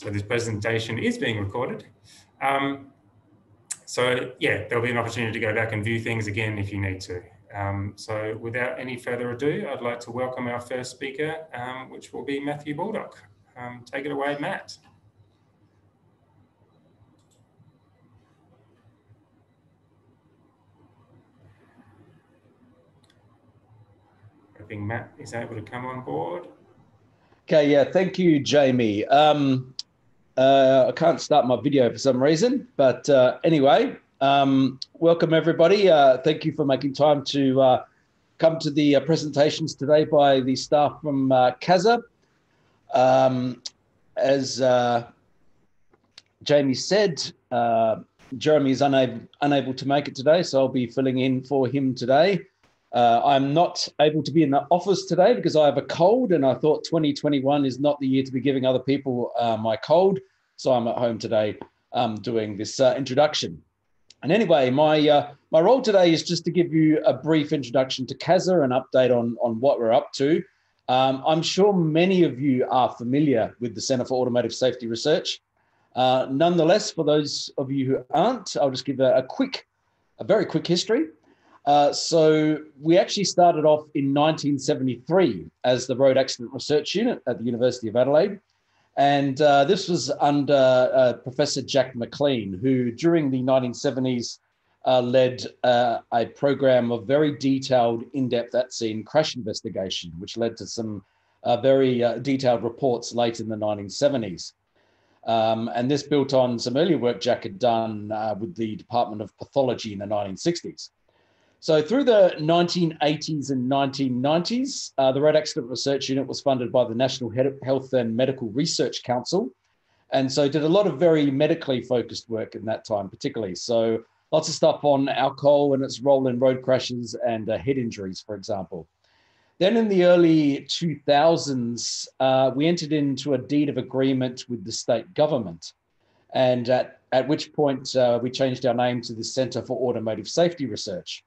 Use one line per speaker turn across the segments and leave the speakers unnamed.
so this presentation is being recorded. Um, so yeah, there'll be an opportunity to go back and view things again if you need to. Um, so without any further ado, I'd like to welcome our first speaker, um, which will be Matthew Baldock. Um, take it away, Matt. Hoping Matt is able to come on board.
Okay, yeah, thank you, Jamie. Um, uh, I can't start my video for some reason, but uh, anyway, um, welcome everybody. Uh, thank you for making time to uh, come to the uh, presentations today by the staff from uh, CASR. Um, as Jamie said, Jeremy is unable, unable to make it today, so I'll be filling in for him today. Uh, I'm not able to be in the office today because I have a cold, and I thought 2021 is not the year to be giving other people uh, my cold. So I'm at home today um, doing this uh, introduction. And anyway, my uh, my role today is just to give you a brief introduction to CASR, an update on on what we're up to. Um, I'm sure many of you are familiar with the Centre for Automotive Safety Research. Uh, nonetheless, for those of you who aren't, I'll just give a, a quick, a very quick history. Uh, so we actually started off in 1973 as the Road Accident Research Unit at the University of Adelaide. And uh, this was under uh, Professor Jack McLean, who during the 1970s uh, led uh, a program of very detailed, in-depth at-scene crash investigation, which led to some very detailed reports late in the 1970s. Um, and this built on some earlier work Jack had done with the Department of Pathology in the 1960s. So through the 1980s and 1990s, uh, the Road Accident Research Unit was funded by the National Health and Medical Research Council. And so did a lot of very medically focused work in that time, particularly. So lots of stuff on alcohol and its role in road crashes and uh, head injuries, for example. Then in the early 2000s, uh, we entered into a deed of agreement with the state government. And at, at which point uh, we changed our name to the Centre for Automotive Safety Research.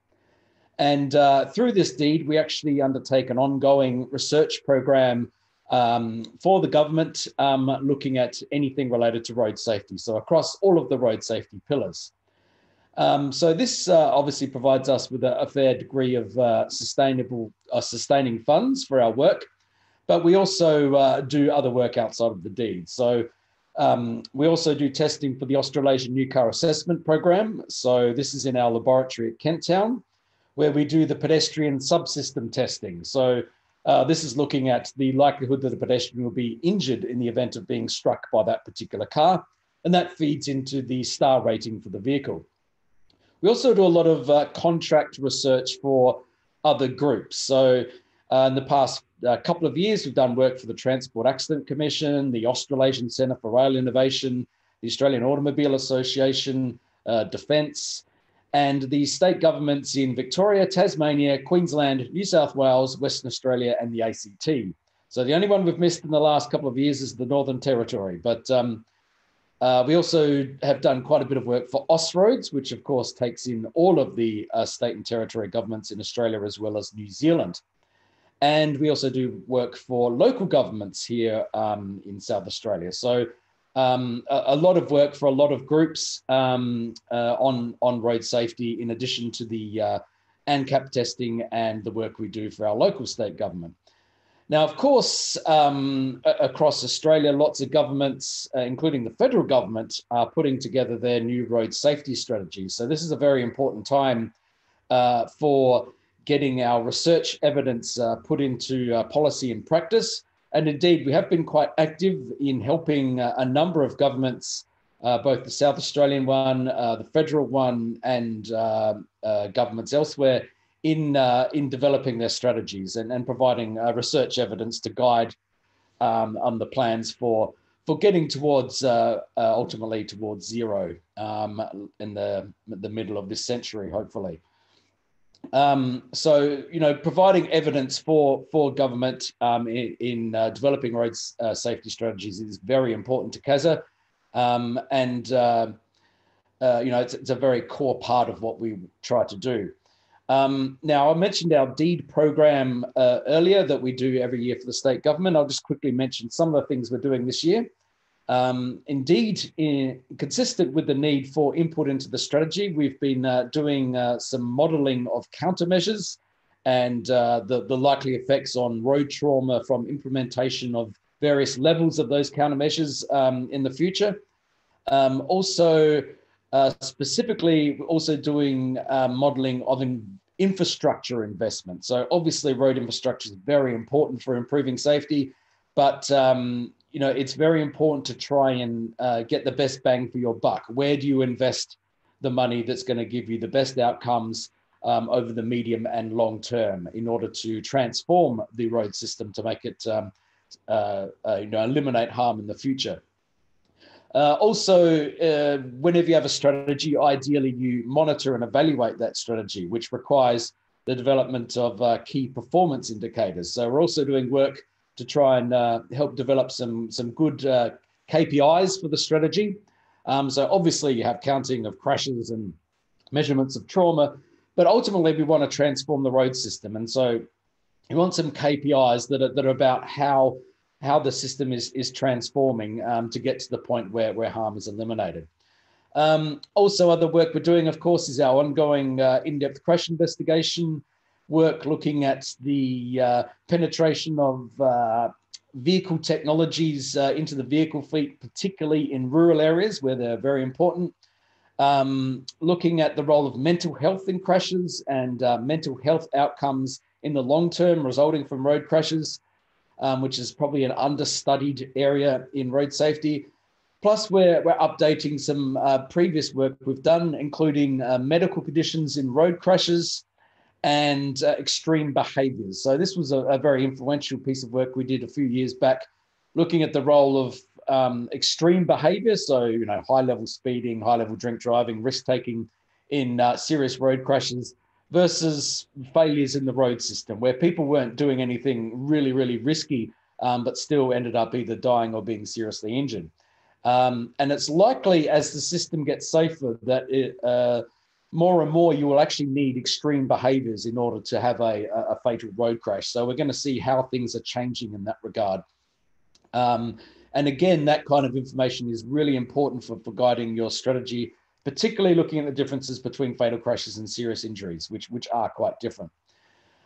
And uh, through this deed, we actually undertake an ongoing research program um, for the government um, looking at anything related to road safety. So across all of the road safety pillars. Um, so this uh, obviously provides us with a, a fair degree of uh, sustainable, uh, sustaining funds for our work, but we also uh, do other work outside of the deed. So um, we also do testing for the Australasian New Car Assessment Program. So this is in our laboratory at Kent Town where we do the pedestrian subsystem testing. So uh, this is looking at the likelihood that a pedestrian will be injured in the event of being struck by that particular car. And that feeds into the star rating for the vehicle. We also do a lot of uh, contract research for other groups. So uh, in the past uh, couple of years, we've done work for the Transport Accident Commission, the Australasian Centre for Rail Innovation, the Australian Automobile Association, uh, Defence, and the state governments in Victoria, Tasmania, Queensland, New South Wales, Western Australia, and the ACT. So the only one we've missed in the last couple of years is the Northern Territory. But um, uh, we also have done quite a bit of work for Austroads, which of course takes in all of the uh, state and territory governments in Australia as well as New Zealand. And we also do work for local governments here um, in South Australia. So um, a, a, lot of work for a lot of groups um, uh, on on road safety, in addition to the uh, ANCAP testing and the work we do for our local state government. Now, of course, um, across Australia, lots of governments, uh, including the federal government, are putting together their new road safety strategies. So this is a very important time uh, for getting our research evidence uh, put into uh, policy and practice. And indeed, we have been quite active in helping uh, a number of governments, uh, both the South Australian one, uh, the federal one, and uh, uh, governments elsewhere in, uh, in developing their strategies and, and providing research evidence to guide um, on the plans for, for getting towards, ultimately towards zero um, in the, the middle of this century, hopefully. Um, so, you know, providing evidence for for government um, in, in uh, developing road uh, safety strategies is very important to CASR, um, and uh, uh, you know, it's, it's, a very core part of what we try to do. Um, now, I mentioned our deed program uh, earlier that we do every year for the state government. I'll just quickly mention some of the things we're doing this year. Um, indeed, in, consistent with the need for input into the strategy, we've been uh, doing uh, some modeling of countermeasures and uh, the, the likely effects on road trauma from implementation of various levels of those countermeasures um, in the future. Um, also, uh, specifically, also doing uh, modeling of in infrastructure investment. So obviously, road infrastructure is very important for improving safety, but um, you know it's very important to try and uh, get the best bang for your buck. Where do you invest the money that's going to give you the best outcomes um, over the medium and long term in order to transform the road system to make it um, uh, uh, you know eliminate harm in the future. Uh, also, uh, whenever you have a strategy, ideally you monitor and evaluate that strategy, which requires the development of uh, key performance indicators. So we're also doing work to try and uh, help develop some, some good uh, KPIs for the strategy. Um, so obviously you have counting of crashes and measurements of trauma, but ultimately we want to transform the road system. And so you want some KPIs that are, that are about how how the system is is transforming um, to get to the point where where harm is eliminated. Um, also, other work we're doing, of course, is our ongoing uh, in-depth crash investigation work, looking at the uh, penetration of uh, vehicle technologies uh, into the vehicle fleet, particularly in rural areas where they're very important. Um, looking at the role of mental health in crashes and uh, mental health outcomes in the long term resulting from road crashes um, which is probably an understudied area in road safety. Plus, we're, we're updating some uh, previous work we've done, including uh, medical conditions in road crashes and uh, extreme behaviors. So, this was a, a, very influential piece of work we did a few years back, looking at the role of um, extreme behavior. So, you know, high level speeding, high level drink driving, risk taking in uh, serious road crashes versus failures in the road system where people weren't doing anything really, really risky, um, but still ended up either dying or being seriously injured. Um, and it's likely as the system gets safer that it, uh, more and more you will actually need extreme behaviors in order to have a, a fatal road crash. So we're going to see how things are changing in that regard. Um, and again, that kind of information is really important for, for guiding your strategy particularly looking at the differences between fatal crashes and serious injuries, which which are quite different.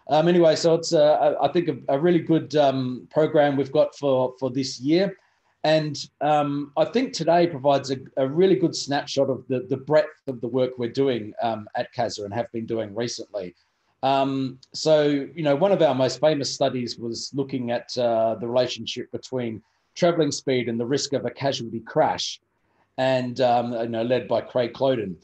Um, anyway, so it's uh, I think a, a really good um, program we've got for for this year, and um, I think today provides a, a, really good snapshot of the the breadth of the work we're doing um, at CASR and have been doing recently. Um, so you know, one of our most famous studies was looking at uh, the relationship between traveling speed and the risk of a casualty crash and um, you know, led by Craig Kloeden.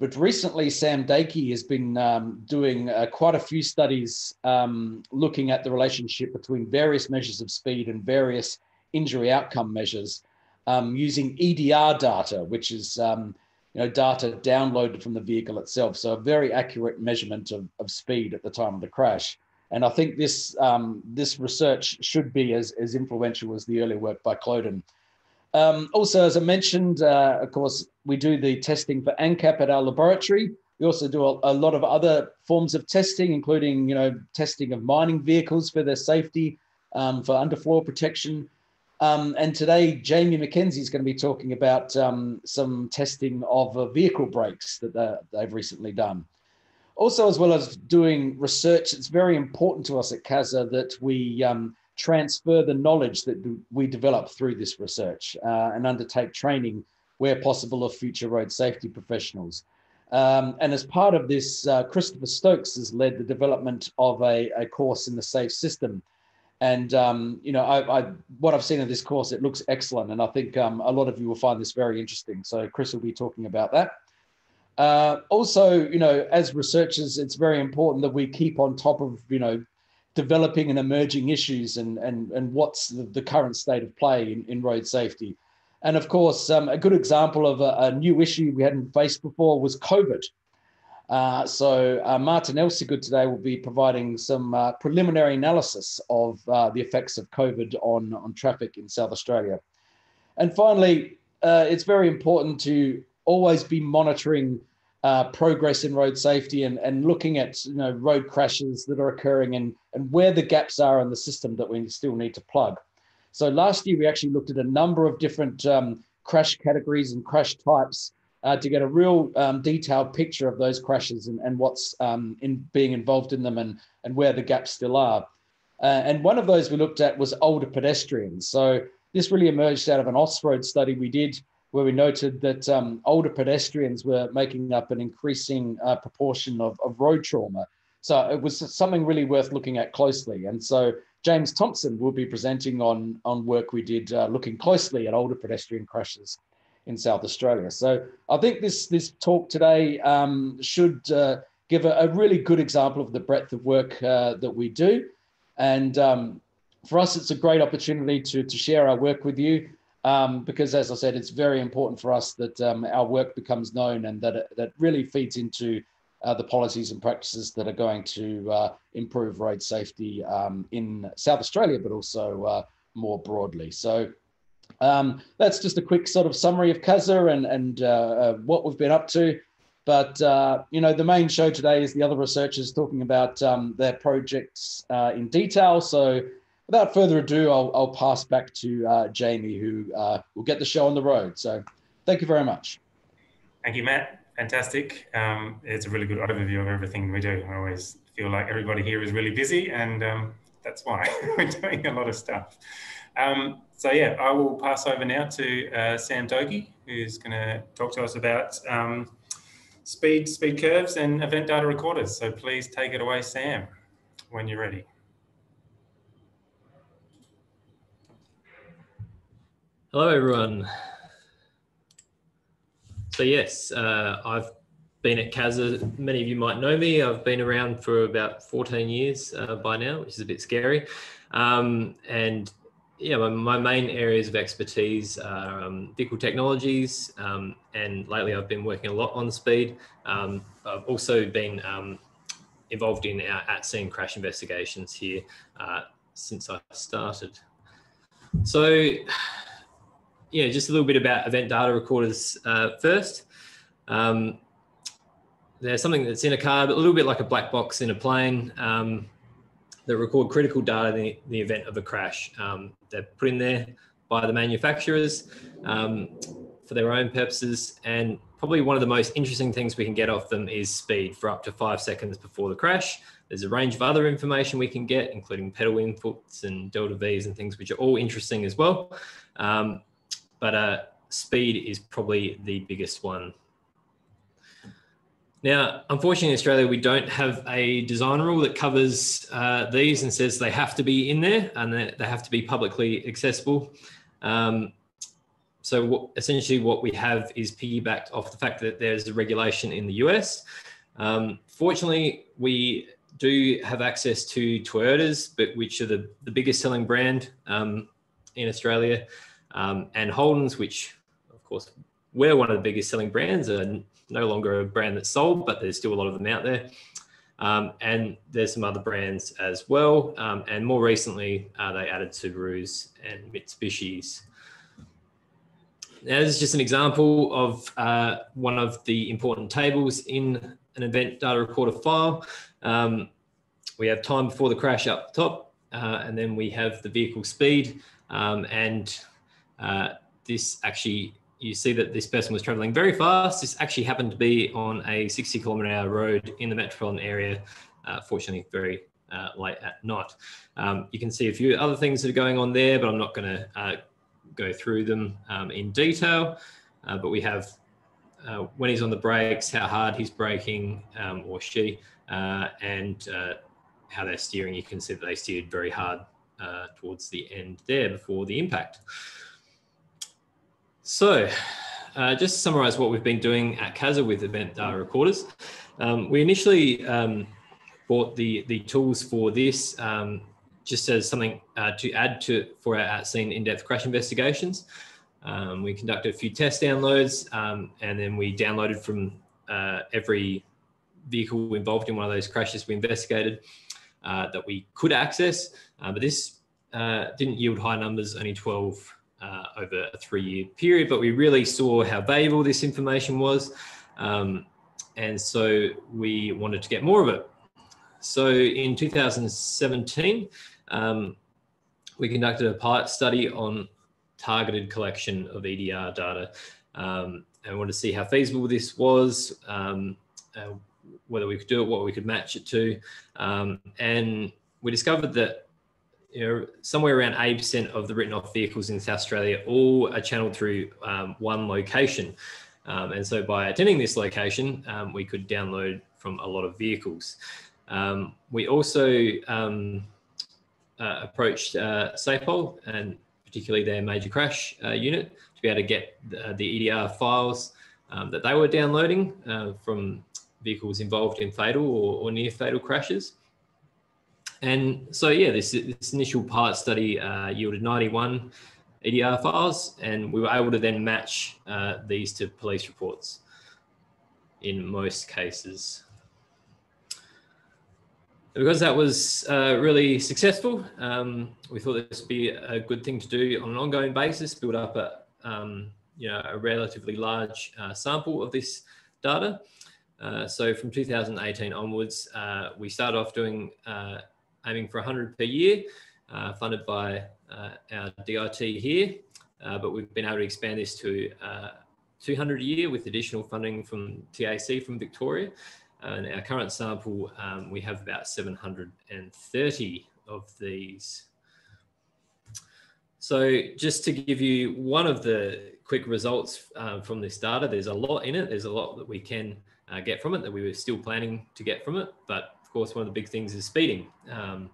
But recently, Sam Doecke has been um, doing uh, quite a few studies um, looking at the relationship between various measures of speed and various injury outcome measures um, using EDR data, which is um, you know, data downloaded from the vehicle itself. So a very accurate measurement of, of speed at the time of the crash. And I think this, um, this research should be as, as influential as the earlier work by Kloeden. Um, also, as I mentioned, uh, of course, we do the testing for ANCAP at our laboratory. We also do a, a, lot of other forms of testing, including, you know, testing of mining vehicles for their safety, um, for underfloor protection. Um, and today, Jamie Mackenzie is going to be talking about um, some testing of uh, vehicle brakes that they've recently done. Also, as well as doing research, it's very important to us at CASR that we um, transfer the knowledge that we develop through this research uh, and undertake training where possible of future road safety professionals. Um, and as part of this, uh, Christopher Stokes has led the development of a, a course in the SAFE system. And, um, you know, I, I, what I've seen of this course, it looks excellent. And I think um, a lot of you will find this very interesting. So Chris will be talking about that. Uh, also, you know, as researchers, it's very important that we keep on top of, you know, developing and emerging issues and, and, and what's the, the current state of play in, in road safety. And of course, um, a good example of a, a, new issue we hadn't faced before was COVID. Uh, so uh, Martin Elsegood today will be providing some uh, preliminary analysis of uh, the effects of COVID on, on traffic in South Australia. And finally, uh, it's very important to always be monitoring uh, progress in road safety and, and looking at you know road crashes that are occurring and, and where the gaps are in the system that we still need to plug. So last year we actually looked at a number of different um, crash categories and crash types uh, to get a real um, detailed picture of those crashes and, and what's um, in being involved in them and, and where the gaps still are. Uh, and one of those we looked at was older pedestrians. So this really emerged out of an Austroad study we did where we noted that um, older pedestrians were making up an increasing uh, proportion of, of road trauma. So it was something really worth looking at closely. And so James Thompson will be presenting on, on work we did uh, looking closely at older pedestrian crashes in South Australia. So I think this, this talk today um, should uh, give a, a, really good example of the breadth of work uh, that we do. And um, for us, it's a great opportunity to, to share our work with you um, because, as I said, it's very important for us that um, our work becomes known and that it, that really feeds into uh, the policies and practices that are going to uh, improve road safety um, in South Australia, but also uh, more broadly. So um, that's just a quick sort of summary of CASR and, and uh, uh, what we've been up to. But, uh, you know, the main show today is the other researchers talking about um, their projects in detail. So without further ado, I'll, I'll pass back to Jamie, who will get the show on the road. So thank you very much.
Thank you, Matt fantastic. Um, it's a really good overview of everything we do. I always feel like everybody here is really busy, and um, that's why we're doing a lot of stuff. Um, so yeah, I will pass over now to uh, Sam Doecke, who's going to talk to us about um, speed, speed curves, and event data recorders. So please take it away, Sam, when you're ready.
Hello, everyone. So yes, uh, I've been at CASR. Many of you might know me. I've been around for about 14 years uh, by now, which is a bit scary. Um, and yeah, my, my, main areas of expertise are um, vehicle technologies, um, and lately I've been working a lot on speed. Um, I've also been um, involved in our at scene crash investigations here uh, since I started. So yeah, just a little bit about event data recorders uh, first. Um, there's something that's in a car, but a little bit like a black box in a plane um, that record critical data in the, event of a crash. Um, they're put in there by the manufacturers um, for their own purposes. And probably one of the most interesting things we can get off them is speed for up to five seconds before the crash. There's a range of other information we can get, including pedal inputs and delta Vs and things, which are all interesting as well. Um, but uh, speed is probably the biggest one. Now, unfortunately, in Australia, we don't have a design rule that covers uh, these and says they have to be in there and they have to be publicly accessible. Um, so essentially what we have is piggybacked off the fact that there's a regulation in the US. Um, fortunately, we do have access to Toyotas, but which are the, the biggest selling brand um, in Australia. Um, and Holden's, which of course we're one of the biggest selling brands, are no longer a brand that's sold, but there's still a lot of them out there. Um, and there's some other brands as well. Um, and more recently, uh, they added Subarus and Mitsubishis. Now, this is just an example of uh, one of the important tables in an event data recorder file. Um, we have time before the crash up top, uh, and then we have the vehicle speed um, and uh, this actually, you see that this person was traveling very fast. This actually happened to be on a 60 kilometer hour road in the metropolitan area, uh, fortunately very uh, late at night. Um, you can see a few other things that are going on there, but I'm not going to uh, go through them um, in detail. Uh, but we have uh, when he's on the brakes, how hard he's braking um, or she, and how they're steering. You can see that they steered very hard towards the end there before the impact. So, uh, just to summarize what we've been doing at CASR with event data recorders, um, we initially um, bought the, the tools for this um, just as something uh, to add to for our at scene in-depth crash investigations. Um, we conducted a few test downloads um, and then we downloaded from uh, every vehicle involved in one of those crashes we investigated uh, that we could access, uh, but this uh, didn't yield high numbers, only 12 uh, over a three year period, but we really saw how valuable this information was. Um, and so we wanted to get more of it. So in 2017, um, we conducted a pilot study on targeted collection of EDR data um, and wanted to see how feasible this was, um, uh, whether we could do it, what we could match it to. Um, and we discovered that you know, somewhere around 80% of the written off vehicles in South Australia all are channeled through um, one location. Um, and so by attending this location, um, we could download from a lot of vehicles. Um, we also um, uh, approached uh, SAPOL and particularly their major crash uh, unit to be able to get the, the EDR files um, that they were downloading uh, from vehicles involved in fatal or, or, near fatal crashes. And so, yeah, this, this initial pilot study uh, yielded 91 EDR files, and we were able to then match uh, these to police reports in most cases. Because that was uh, really successful, um, we thought this would be a good thing to do on an ongoing basis, build up a, um, you know, a relatively large uh, sample of this data. Uh, so from 2018 onwards, uh, we started off doing aiming for 100 per year, uh, funded by uh, our DIT here, uh, but we've been able to expand this to 200 a year with additional funding from TAC from Victoria. And our current sample, um, we have about 730 of these. So just to give you one of the quick results uh, from this data, there's a lot in it. There's a lot that we can uh, get from it that we were still planning to get from it. But of course, one of the big things is speeding. Um,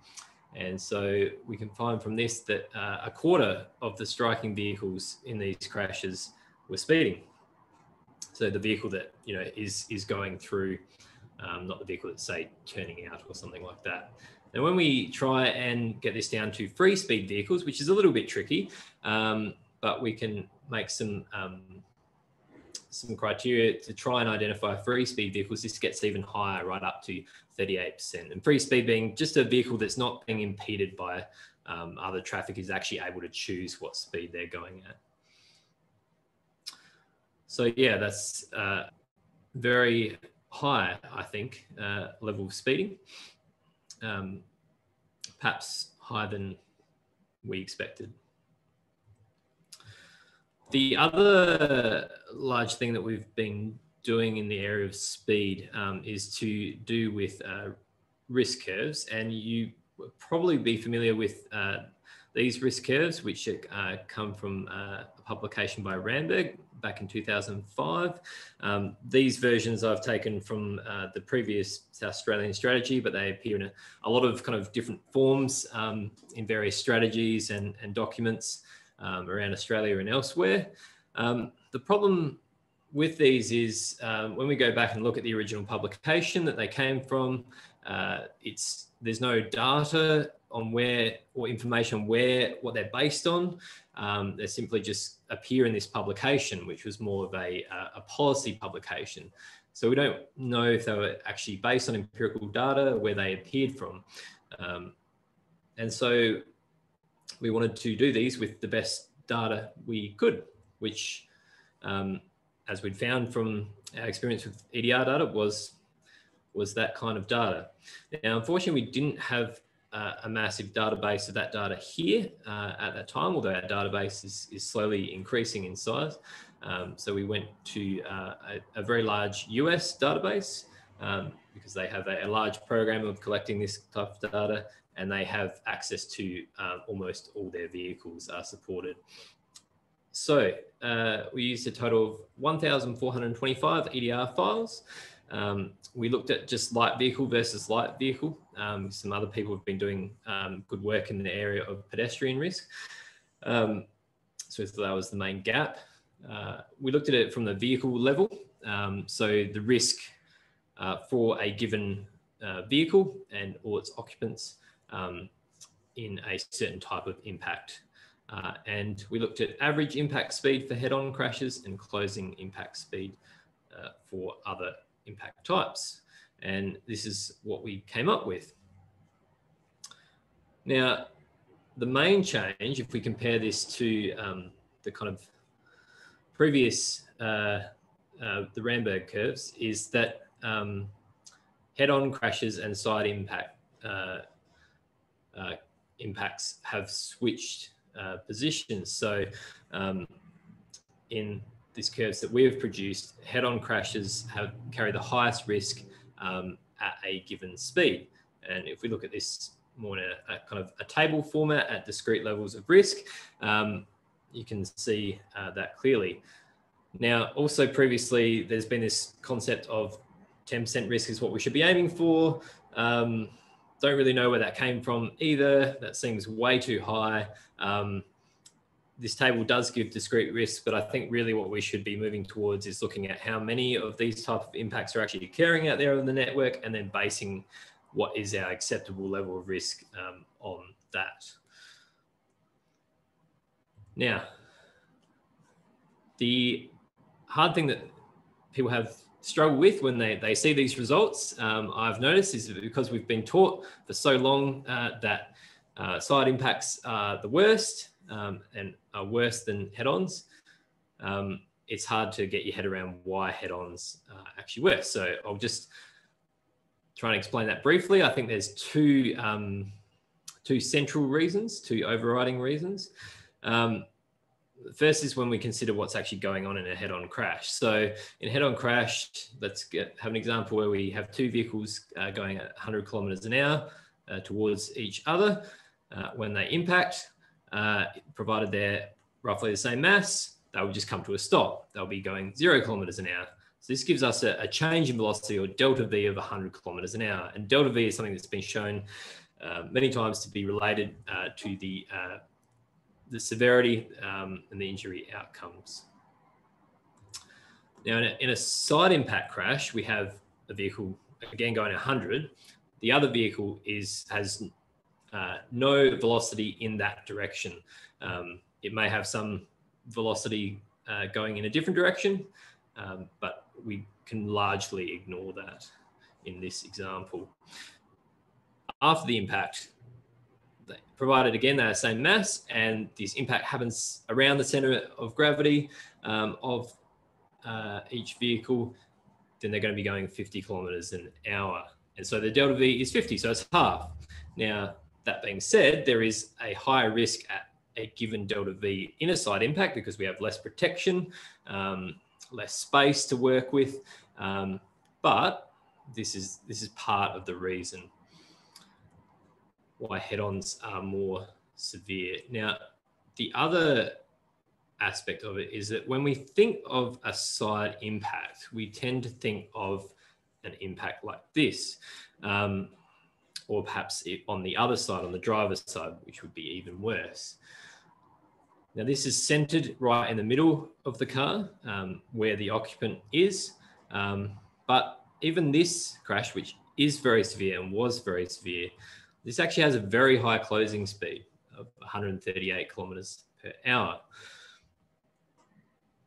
and so we can find from this that uh, a quarter of the striking vehicles in these crashes were speeding. So the vehicle that you know is is going through, um, not the vehicle that's say turning out or something like that. And when we try and get this down to free speed vehicles, which is a little bit tricky, um, but we can make some um, some criteria to try and identify free speed vehicles. This gets even higher, right up to 38%. And free speed being just a vehicle that's not being impeded by um, other traffic is actually able to choose what speed they're going at. So yeah, that's uh, very high, I think, uh, level of speeding. Um, perhaps higher than we expected. The other large thing that we've been doing in the area of speed um, is to do with uh, risk curves. And you probably be familiar with uh, these risk curves, which uh, come from uh, a publication by Wramborg back in 2005. Um, these versions I've taken from uh, the previous South Australian strategy, but they appear in a, a lot of kind of different forms um, in various strategies and, and documents um, around Australia and elsewhere. Um, the problem with these is um, when we go back and look at the original publication that they came from, uh, it's there's no data on where or information where what they're based on. Um, they simply just appear in this publication, which was more of a, a policy publication. So we don't know if they were actually based on empirical data, where they appeared from. Um, and so we wanted to do these with the best data we could, which um, as we'd found from our experience with EDR data, was was that kind of data. Now, unfortunately, we didn't have uh, a massive database of that data here uh, at that time, although our database is, is slowly increasing in size. Um, so we went to uh, a, a, very large US database um, because they have a, a, large program of collecting this type of data and they have access to um, almost all their vehicles are supported. So uh, we used a total of 1,425 EDR files. Um, we looked at just light vehicle versus light vehicle. Um, some other people have been doing um, good work in the area of pedestrian risk. Um, so that was the main gap. Uh, we looked at it from the vehicle level. Um, so the risk uh, for a given uh, vehicle and all its occupants um, in a certain type of impact. Uh, and we looked at average impact speed for head-on crashes and closing impact speed uh, for other impact types. And this is what we came up with. Now, the main change, if we compare this to um, the kind of previous, uh, uh the Wramborg curves, is that um, head-on crashes and side impact uh, impacts have switched uh, positions. So um, in these curves that we have produced, head-on crashes have carry the highest risk um, at a given speed. And if we look at this more in a, a, kind of a table format at discrete levels of risk, um, you can see uh, that clearly. Now, also previously, there's been this concept of 10% risk is what we should be aiming for. Um, don't really know where that came from either. That seems way too high. Um, this table does give discrete risks, but I think really what we should be moving towards is looking at how many of these type of impacts are actually occurring out there on the network and then basing what is our acceptable level of risk um, on that. Now, the hard thing that people have struggled with when they, they see these results, um, I've noticed, is because we've been taught for so long uh, that uh, side impacts are the worst um, and are worse than head-ons. Um, it's hard to get your head around why head-ons are actually worse. So I'll just try and explain that briefly. I think there's two um, two central reasons, two overriding reasons. Um, first is when we consider what's actually going on in a head-on crash. So in head-on crash, let's get, have an example where we have two vehicles uh, going at 100 kilometers an hour uh, towards each other. Uh, when they impact, uh, provided they're roughly the same mass, they will just come to a stop. They'll be going zero kilometers an hour. So this gives us a, a, change in velocity or delta V of 100 kilometers an hour. And delta V is something that's been shown uh, many times to be related uh, to the, the severity um, and the injury outcomes. Now, in a, in a, side impact crash, we have a vehicle, again, going 100. The other vehicle is has uh, no velocity in that direction. Um, it may have some velocity uh, going in a different direction, um, but we can largely ignore that in this example. After the impact, provided again they are same mass and this impact happens around the center of gravity um, of uh, each vehicle, then they're going to be going 50 kilometers an hour. And so the delta V is 50, so it's half. Now, that being said, there is a higher risk at a given delta V inner side impact because we have less protection. Um, less space to work with. Um, but this is this is part of the reason why head-ons are more severe. Now, the other aspect of it is that when we think of a side impact, we tend to think of an impact like this, um, or perhaps on the other side, on the driver's side, which would be even worse. Now this is centered right in the middle of the car um, where the occupant is. Um, but even this crash, which is very severe and was very severe, this actually has a very high closing speed of 138 kilometers per hour.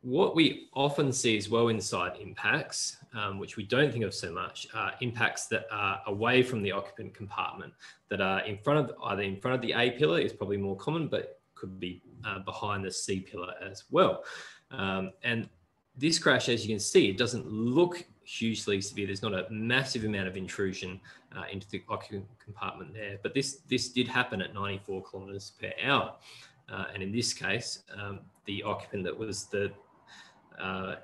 What we often see as well inside impacts, um, which we don't think of so much, are impacts that are away from the occupant compartment, that are in front of either in front of the A pillar is probably more common, but could be uh, behind the C pillar as well. Um, and this crash, as you can see, it doesn't look hugely severe. There's not a massive amount of intrusion uh, into the occupant compartment there, but this this did happen at 94 kilometers per hour. Uh, and in this case, um, the occupant that was the uh,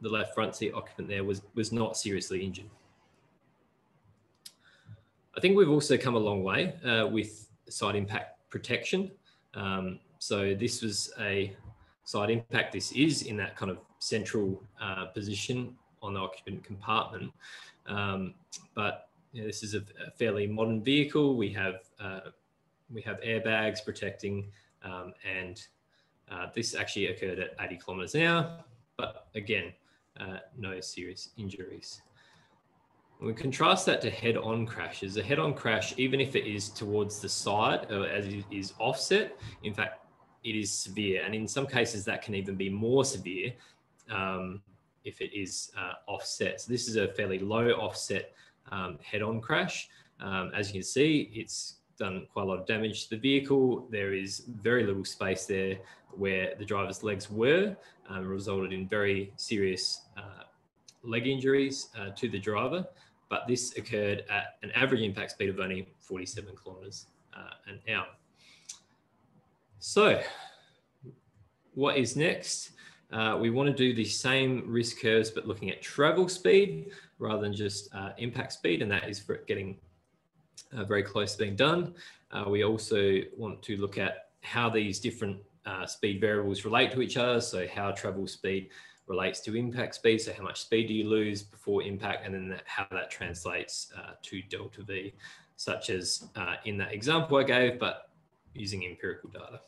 the left front seat occupant there was was not seriously injured. I think we've also come a long way uh, with side impact protection. Um, so this was a side impact. This is in that kind of central uh, position on the occupant compartment. Um, but you know, this is a, a, fairly modern vehicle. We have uh, we have airbags protecting, um, and uh, this actually occurred at 80 kilometers an hour. But again, uh, no serious injuries. We contrast that to head-on crashes. A head-on crash, even if it is towards the side, or as it is offset, in fact, it is severe. And in some cases, that can even be more severe um, if it is uh, offset. So this is a fairly low offset um, head-on crash. Um, as you can see, it's done quite a lot of damage to the vehicle. There is very little space there where the driver's legs were, um, resulted in very serious uh, leg injuries uh, to the driver but this occurred at an average impact speed of only 47 kilometers uh, an hour. So what is next? Uh, we want to do the same risk curves, but looking at travel speed rather than just uh, impact speed, and that is for getting uh, very close to being done. Uh, we also want to look at how these different uh, speed variables relate to each other. So how travel speed relates to impact speed. So how much speed do you lose before impact, and then that, how that translates uh, to delta V, such as in that example I gave, but using empirical data.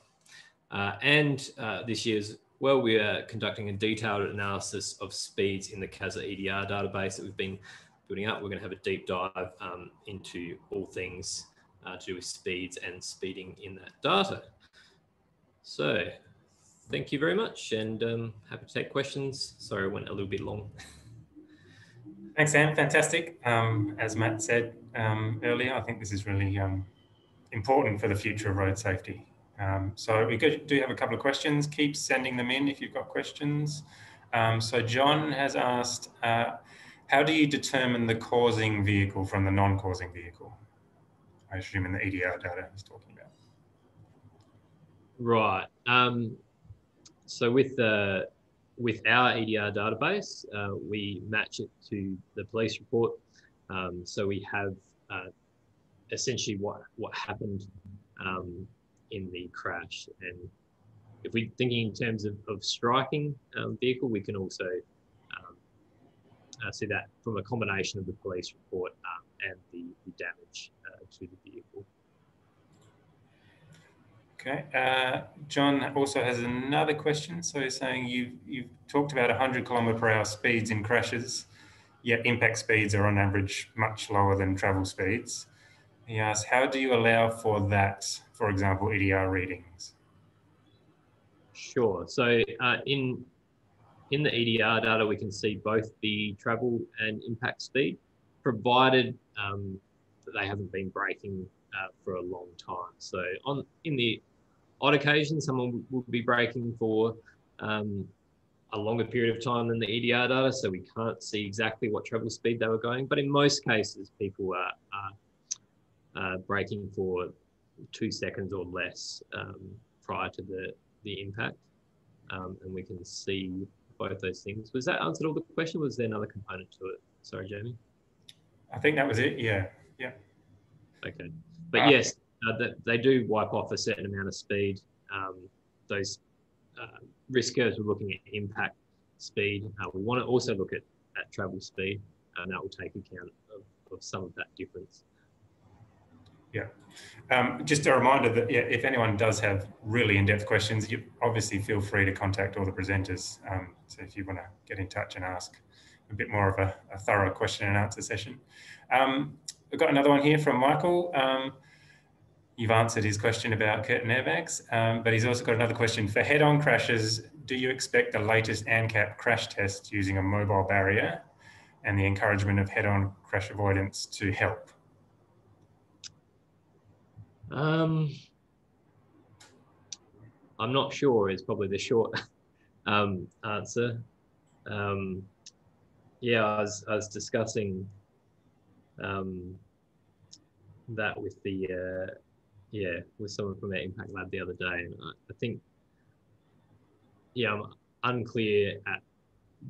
and this year's well, we are conducting a detailed analysis of speeds in the CASR EDR database that we've been building up. We're going to have a deep dive um, into all things uh, to do with speeds and speeding in that data. So thank you very much and um, happy to take questions. Sorry, I went a little bit long.
Thanks, Sam. Fantastic. Um, as Matt said um, earlier, I think this is really um, important for the future of road safety. Um, so we do have a couple of questions. Keep sending them in if you've got questions. Um, so John has asked, uh, how do you determine the causing vehicle from the non-causing vehicle? I assume in the EDR data he's talking about.
Right. Um, so with the with our EDR database, uh, we match it to the police report. Um, so we have uh, essentially what what happened um, in the crash. And if we're thinking in terms of, of striking um, vehicle, we can also um, uh, see that from a combination of the police report um, and the, the damage uh, to the vehicle.
Okay. Uh, John also has another question. So he's saying you've, you've talked about 100 kilometre per hour speeds in crashes, yet impact speeds are on average much lower than travel speeds. He asks, how do you allow for that for example, EDR readings?
Sure. So uh, in in the EDR data, we can see both the travel and impact speed, provided um, that they haven't been braking uh, for a long time. So on in the odd occasion, someone will be braking for um, a longer period of time than the EDR data, so we can't see exactly what travel speed they were going. But in most cases, people are, are uh, braking for two seconds or less um, prior to the, the impact. Um, and we can see both those things. Was that answered all the question? Was there another component to it? Sorry, Jamie.
I think that was it. Yeah. Yeah.
Okay. But uh, yes, uh, the, they do wipe off a certain amount of speed. Um, those uh, risk curves, we're looking at impact speed. Uh, we want to also look at, at travel speed, and that will take account of, of some of that difference.
Yeah. Um, just a reminder that yeah, if anyone does have really in-depth questions, you obviously feel free to contact all the presenters. Um, so if you want to get in touch and ask a bit more of a, a thorough question and answer session. Um, we've got another one here from Michael. Um, you've answered his question about curtain airbags, um, but he's also got another question. For head-on crashes, do you expect the latest ANCAP crash test using a mobile barrier and the encouragement of head-on crash avoidance to help?
Um, I'm not sure is probably the short um, answer. Um, yeah, I was, I was discussing um, that with the uh, yeah with someone from our impact lab the other day, and I, I think yeah I'm unclear at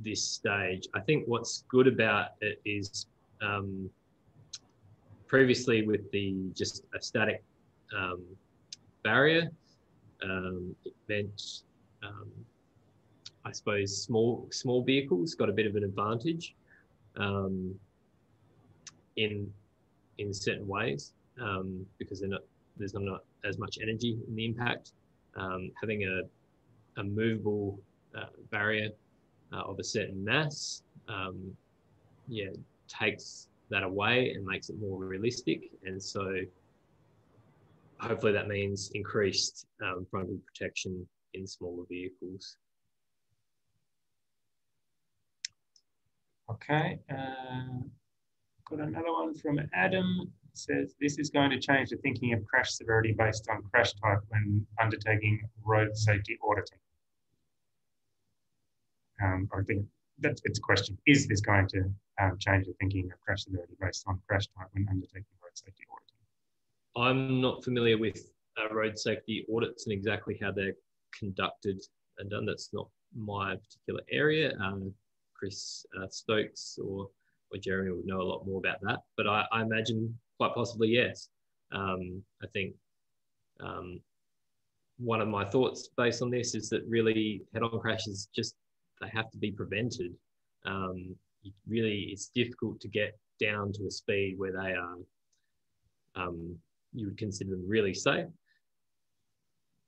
this stage. I think what's good about it is um, previously with the just a static um, barrier. Um, it meant, um, I suppose, small small vehicles got a bit of an advantage um, in in certain ways um, because not there's not as much energy in the impact. Having a a movable uh, barrier uh, of a certain mass, yeah, takes that away and makes it more realistic. And so hopefully that means increased um, frontal protection in smaller vehicles.
Okay, uh, got another one from Adam. Says this is going to change the thinking of crash severity based on crash type when undertaking road safety auditing. Um, I think that's its question. Is this going to um, change the thinking of crash severity based on crash type when undertaking road safety auditing?
I'm not familiar with uh, road safety audits and exactly how they're conducted and done. That's not my particular area. Um, Chris uh, Stokes or, or Jeremy would know a lot more about that, but I, I imagine quite possibly yes. Um, I think um, one of my thoughts based on this is that really head-on crashes just they have to be prevented. Um, really, it's difficult to get down to a speed where they are um, you would consider them really safe.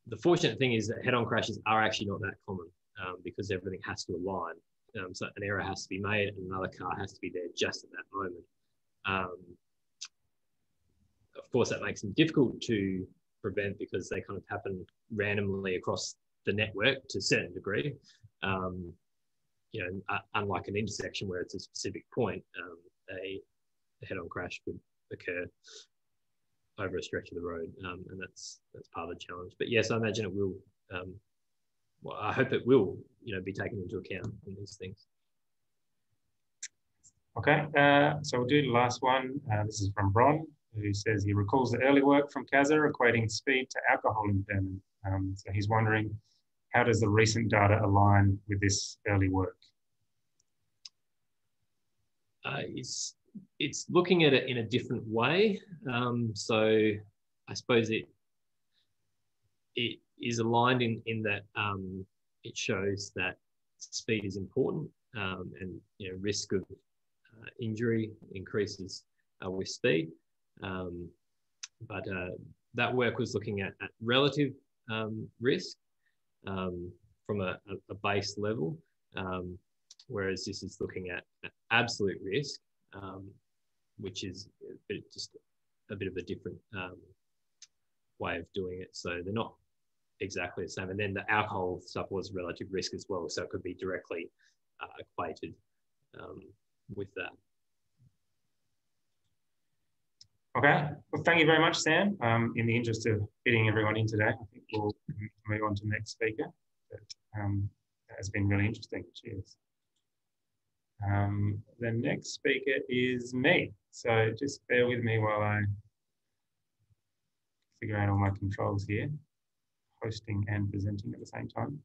The fortunate thing is that head-on crashes are actually not that common um, because everything has to align. Um, so an error has to be made and another car has to be there just at that moment. Um, of course, that makes them difficult to prevent because they kind of happen randomly across the network to a certain degree. Um, you know, uh, unlike an intersection where it's a specific point, um, a, a head-on crash could occur over a stretch of the road, um, and that's that's part of the challenge. But yes, I imagine it will. Um, well, I hope it will, you know, be taken into account in these things.
Okay, uh, so we'll do the last one. Uh, this is from Bron, who says he recalls the early work from CASR equating speed to alcohol impairment. Um, so he's wondering, how does the recent data align with this early work?
Uh, it's it's looking at it in a different way. Um, so I suppose it it is aligned in in that um, it shows that speed is important um, and you know risk of uh, injury increases uh, with speed. Um, but uh, that work was looking at, at relative um, risk um, from a, a, base level, whereas this is looking at, at absolute risk um, which is just a bit of a different um, way of doing it. So they're not exactly the same. And then the alcohol stuff was relative risk as well, so it could be directly uh, equated um, with that.
Okay, well, thank you very much, Sam. Um, in the interest of fitting everyone in today, I think we'll move on to the next speaker. But, um, that has been really interesting. Cheers. Um, the next speaker is me. So just bear with me while I figure out all my controls here, hosting and presenting at the same time.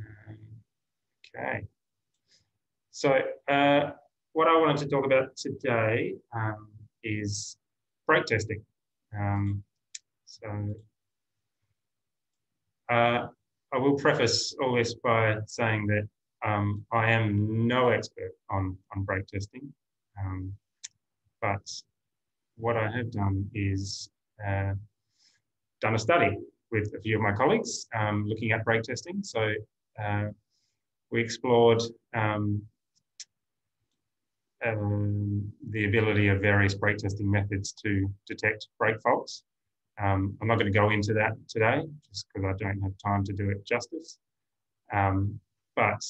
Um, okay. So uh, what I wanted to talk about today um, is brake testing. Um, so uh, I will preface all this by saying that um, I am no expert on, on brake testing, um, but what I have done is uh, done a study with a few of my colleagues um, looking at brake testing. So uh, we explored um, um, the ability of various brake testing methods to detect brake faults. Um, I'm not going to go into that today, just because I don't have time to do it justice. But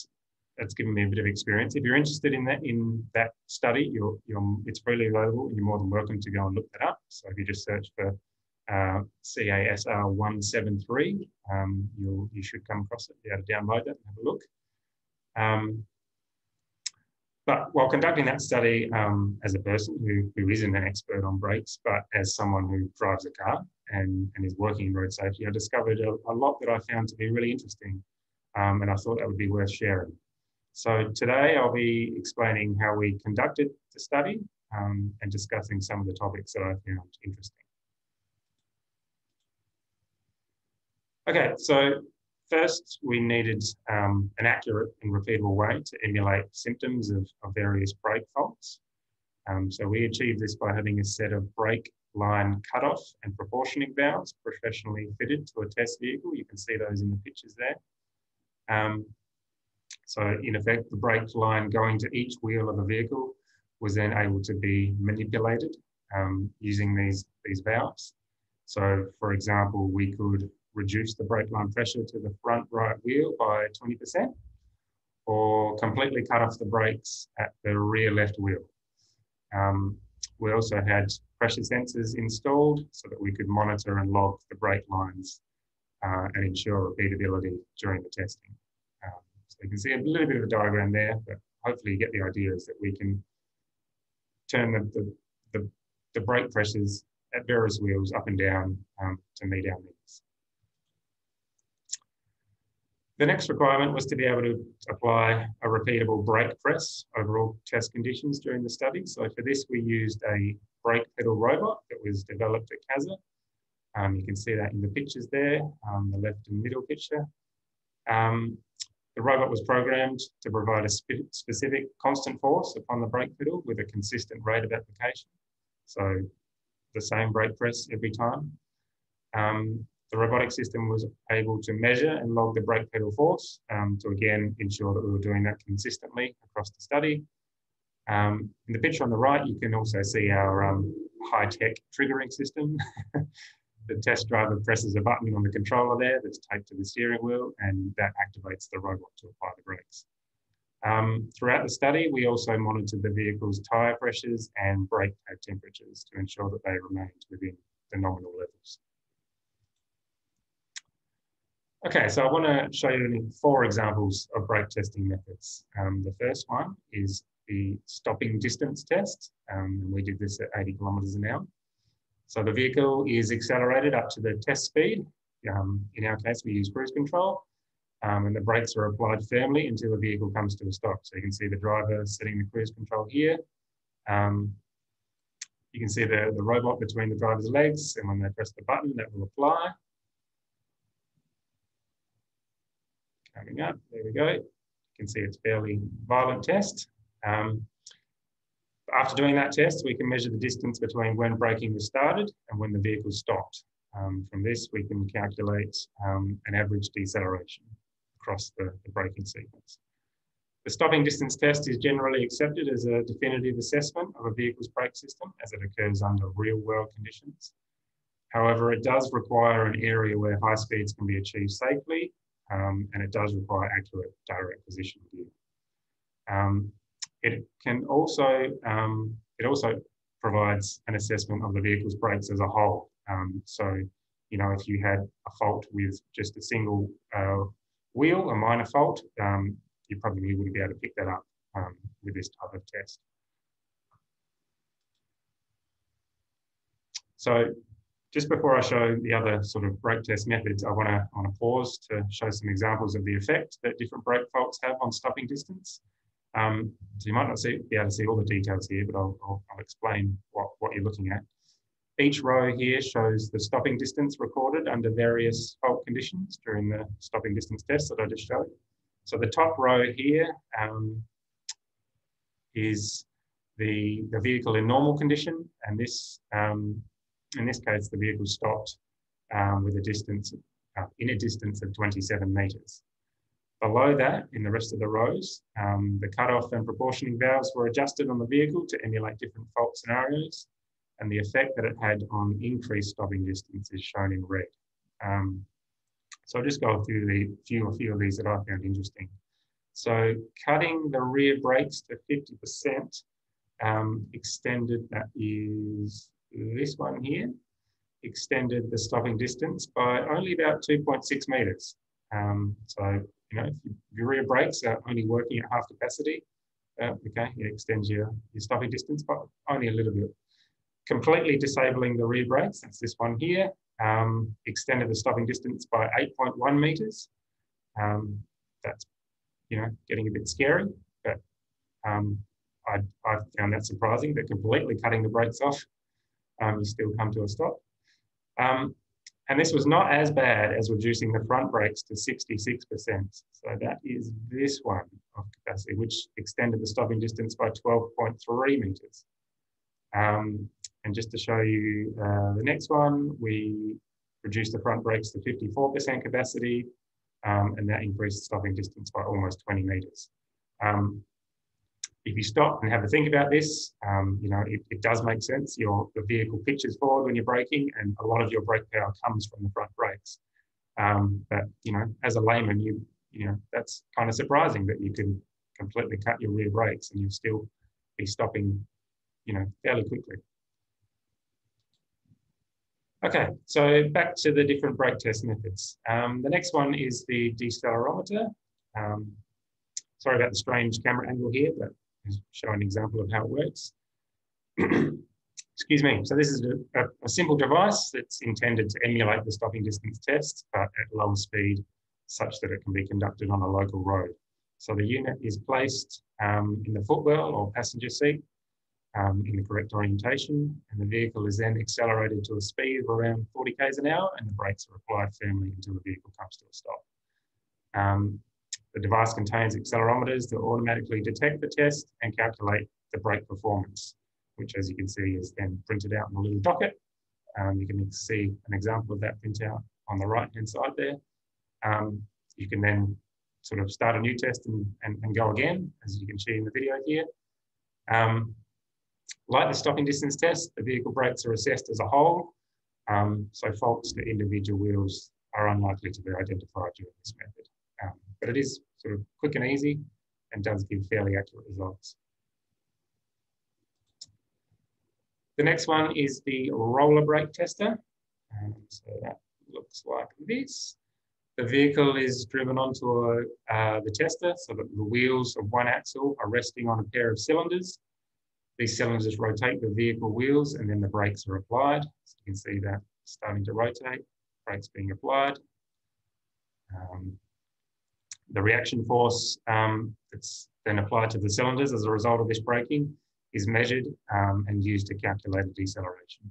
that's given me a bit of experience. If you're interested in that in that study, you're, you're it's freely available. And you're more than welcome to go and look that up. So if you just search for uh, CASR 173, um, you'll you should come across it. Be able to download that and have a look. Um, but while conducting that study um, as a person who, who isn't an expert on brakes, but as someone who drives a car and, and is working in road safety, I discovered a, a lot that I found to be really interesting. Um, and I thought that would be worth sharing. So today I'll be explaining how we conducted the study um, and discussing some of the topics that I found interesting. Okay, so first we needed um, an accurate and repeatable way to emulate symptoms of, of various brake faults. Um, so we achieved this by having a set of brake line cutoff and proportioning valves professionally fitted to a test vehicle. You can see those in the pictures there. Um, so in effect, the brake line going to each wheel of the vehicle was then able to be manipulated um, using these, these valves. So for example, we could reduce the brake line pressure to the front right wheel by 20% or completely cut off the brakes at the rear left wheel. Um, we also had pressure sensors installed so that we could monitor and log the brake lines uh, and ensure repeatability during the testing. You can see a little bit of a diagram there, but hopefully you get the idea is that we can turn the, the, the, the brake pressures at various wheels up and down um, to meet our needs. The next requirement was to be able to apply a repeatable brake press over all test conditions during the study. So for this, we used a brake pedal robot that was developed at CASR. Um, you can see that in the pictures there, um, the left and middle picture. Um, the robot was programmed to provide a spe specific constant force upon the brake pedal with a consistent rate of application. So the same brake press every time. Um, the robotic system was able to measure and log the brake pedal force um, to again ensure that we were doing that consistently across the study. Um, in the picture on the right, you can also see our um, high-tech triggering system. the test driver presses a button on the controller there that's taped to the steering wheel and that activates the robot to apply the brakes. Um, throughout the study, we also monitored the vehicle's tyre pressures and brake pad temperatures to ensure that they remained within the nominal levels. Okay, so I want to show you four examples of brake testing methods. Um, the first one is the stopping distance test, um, and we did this at 80 kilometres an hour. So the vehicle is accelerated up to the test speed. Um, in our case, we use cruise control, um, and the brakes are applied firmly until the vehicle comes to a stop. So you can see the driver setting the cruise control here. Um, you can see the, the robot between the driver's legs, and when they press the button, that will apply. coming up. There we go. You can see it's fairly violent test. Um, after doing that test, we can measure the distance between when braking was started and when the vehicle stopped. Um, from this, we can calculate um, an average deceleration across the, the braking sequence. The stopping distance test is generally accepted as a definitive assessment of a vehicle's brake system as it occurs under real world conditions. However, it does require an area where high speeds can be achieved safely um, and it does require accurate direct position view. Um, it can also, um, it also provides an assessment of the vehicle's brakes as a whole. Um, so, you know, if you had a fault with just a single uh, wheel, a minor fault, um, you probably wouldn't be able to pick that up um, with this type of test. So just before I show the other sort of brake test methods, I want to want to pause to show some examples of the effect that different brake faults have on stopping distance. Um, so you might not see, be able to see all the details here, but I'll, I'll, I'll explain what, what you're looking at. Each row here shows the stopping distance recorded under various fault conditions during the stopping distance test that I just showed. So the top row here um, is the, the vehicle in normal condition, and this um, in this case, the vehicle stopped um, with a distance, uh, in a distance of 27 metres. Below that, in the rest of the rows, um, the cutoff and proportioning valves were adjusted on the vehicle to emulate different fault scenarios, and the effect that it had on increased stopping distance is shown in red. Um, so I'll just go through the few, a few of these that I found interesting. So cutting the rear brakes to 50% um, extended, that is this one here extended the stopping distance by only about 2.6 meters. Um, so, you know, if your rear brakes are only working at half capacity, uh, okay, it extends your, your stopping distance by only a little bit. Completely disabling the rear brakes, that's this one here, um, extended the stopping distance by 8.1 meters. Um, that's, you know, getting a bit scary, but um, I, I found that surprising that completely cutting the brakes off um, you still come to a stop. Um, and this was not as bad as reducing the front brakes to 66%. So that is this one of capacity, which extended the stopping distance by 12.3 meters. Um, and just to show you uh, the next one, we reduced the front brakes to 54% capacity, um, and that increased the stopping distance by almost 20 meters. Um, if you stop and have a think about this, um, you know, it, it, does make sense. Your the vehicle pitches forward when you're braking, and a lot of your brake power comes from the front brakes. Um, but you know, as a layman, you you know that's kind of surprising that you can completely cut your rear brakes and you'll still be stopping, you know, fairly quickly. Okay, so back to the different brake test methods. Um, the next one is the decelerometer. Um, sorry about the strange camera angle here, but show an example of how it works. excuse me. So this is a, a, simple device that's intended to emulate the stopping distance test, but at lower speed, such that it can be conducted on a local road. So the unit is placed um, in the footwell or passenger seat um, in the correct orientation, and the vehicle is then accelerated to a speed of around 40 k's an hour, and the brakes are applied firmly until the vehicle comes to a stop. Um, the device contains accelerometers that automatically detect the test and calculate the brake performance, which as you can see is then printed out in a little docket. Um, you can see an example of that printout on the right hand side there. Um, you can then sort of start a new test and, and, and, go again, as you can see in the video here. Um, like the stopping distance test, the vehicle brakes are assessed as a whole, um, so faults to individual wheels are unlikely to be identified during this method. But it is sort of quick and easy and does give fairly accurate results. The next one is the roller brake tester. Um, so that looks like this. The vehicle is driven onto a, uh, the tester so that the wheels of one axle are resting on a pair of cylinders. These cylinders rotate the vehicle wheels and then the brakes are applied. So you can see that starting to rotate, brakes being applied. Um, the reaction force um, that's then applied to the cylinders as a result of this braking is measured um, and used to calculate a deceleration.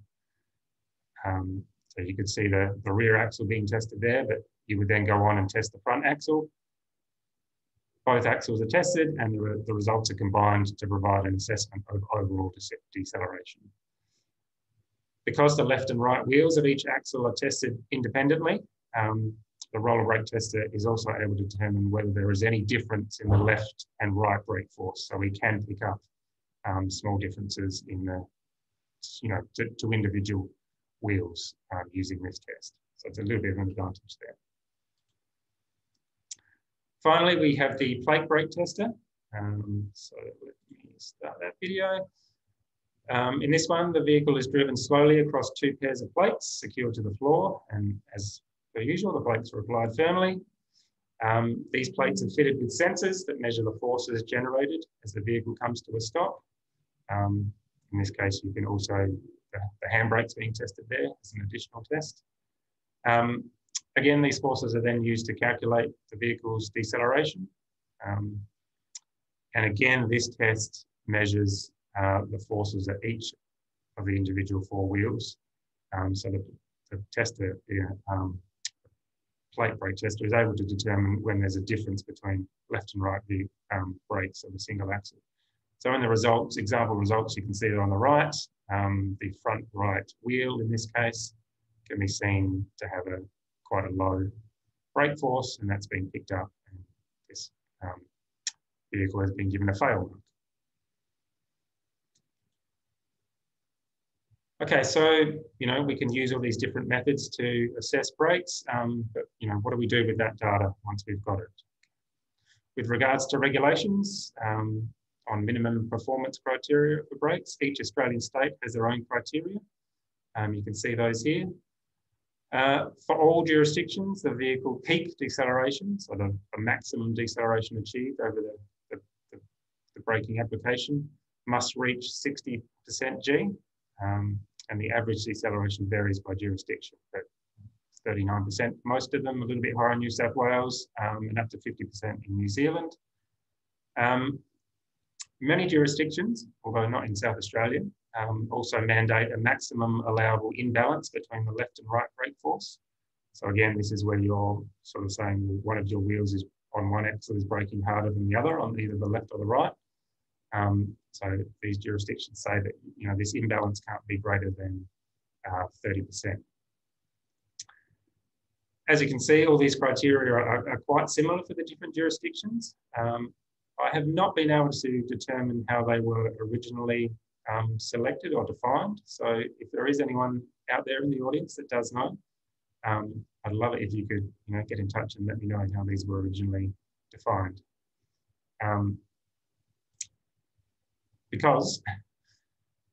Um, so you could see the, the rear axle being tested there, but you would then go on and test the front axle. Both axles are tested and the, the results are combined to provide an assessment of overall deceleration. Because the left and right wheels of each axle are tested independently, um, the roller brake tester is also able to determine whether there is any difference in the left and right brake force. So we can pick up um, small differences in the, you know, to, to individual wheels um, using this test. So it's a little bit of an advantage there. Finally, we have the plate brake tester. Um, so let me start that video. Um, in this one, the vehicle is driven slowly across two pairs of plates secured to the floor. And as per usual, the plates are applied firmly. Um, these plates are fitted with sensors that measure the forces generated as the vehicle comes to a stop. Um, in this case, you can also, the, the handbrakes being tested there as an additional test. Um, again, these forces are then used to calculate the vehicle's deceleration. Um, and again, this test measures uh, the forces at each of the individual four wheels. Um, so the, the tester, um, plate brake tester is able to determine when there's a difference between left and right view, um, brakes of a single axle. So in the results, example results, you can see that on the right. Um, the front right wheel in this case can be seen to have a quite a low brake force, and that's been picked up. And this um, vehicle has been given a fail Okay, so, you know, we can use all these different methods to assess brakes, um, but, you know, what do we do with that data once we've got it? With regards to regulations um, on minimum performance criteria for brakes, each Australian state has their own criteria. Um, you can see those here. Uh, for all jurisdictions, the vehicle peak deceleration, so the, the maximum deceleration achieved over the, the braking application, must reach 60% G, um, and the average deceleration varies by jurisdiction, but 39%, most of them a little bit higher in New South Wales, um, and up to 50% in New Zealand. Um, many jurisdictions, although not in South Australia, um, also mandate a maximum allowable imbalance between the left and right brake force. So again, this is where you're sort of saying one of your wheels is on one axle is braking harder than the other on either the left or the right. Um, so these jurisdictions say that you know this imbalance can't be greater than 30%. Uh, As you can see, all these criteria are, are quite similar for the different jurisdictions. Um, I have not been able to determine how they were originally um, selected or defined. So if there is anyone out there in the audience that does know, um, I'd love it if you could you know, get in touch and let me know how these were originally defined. Um, because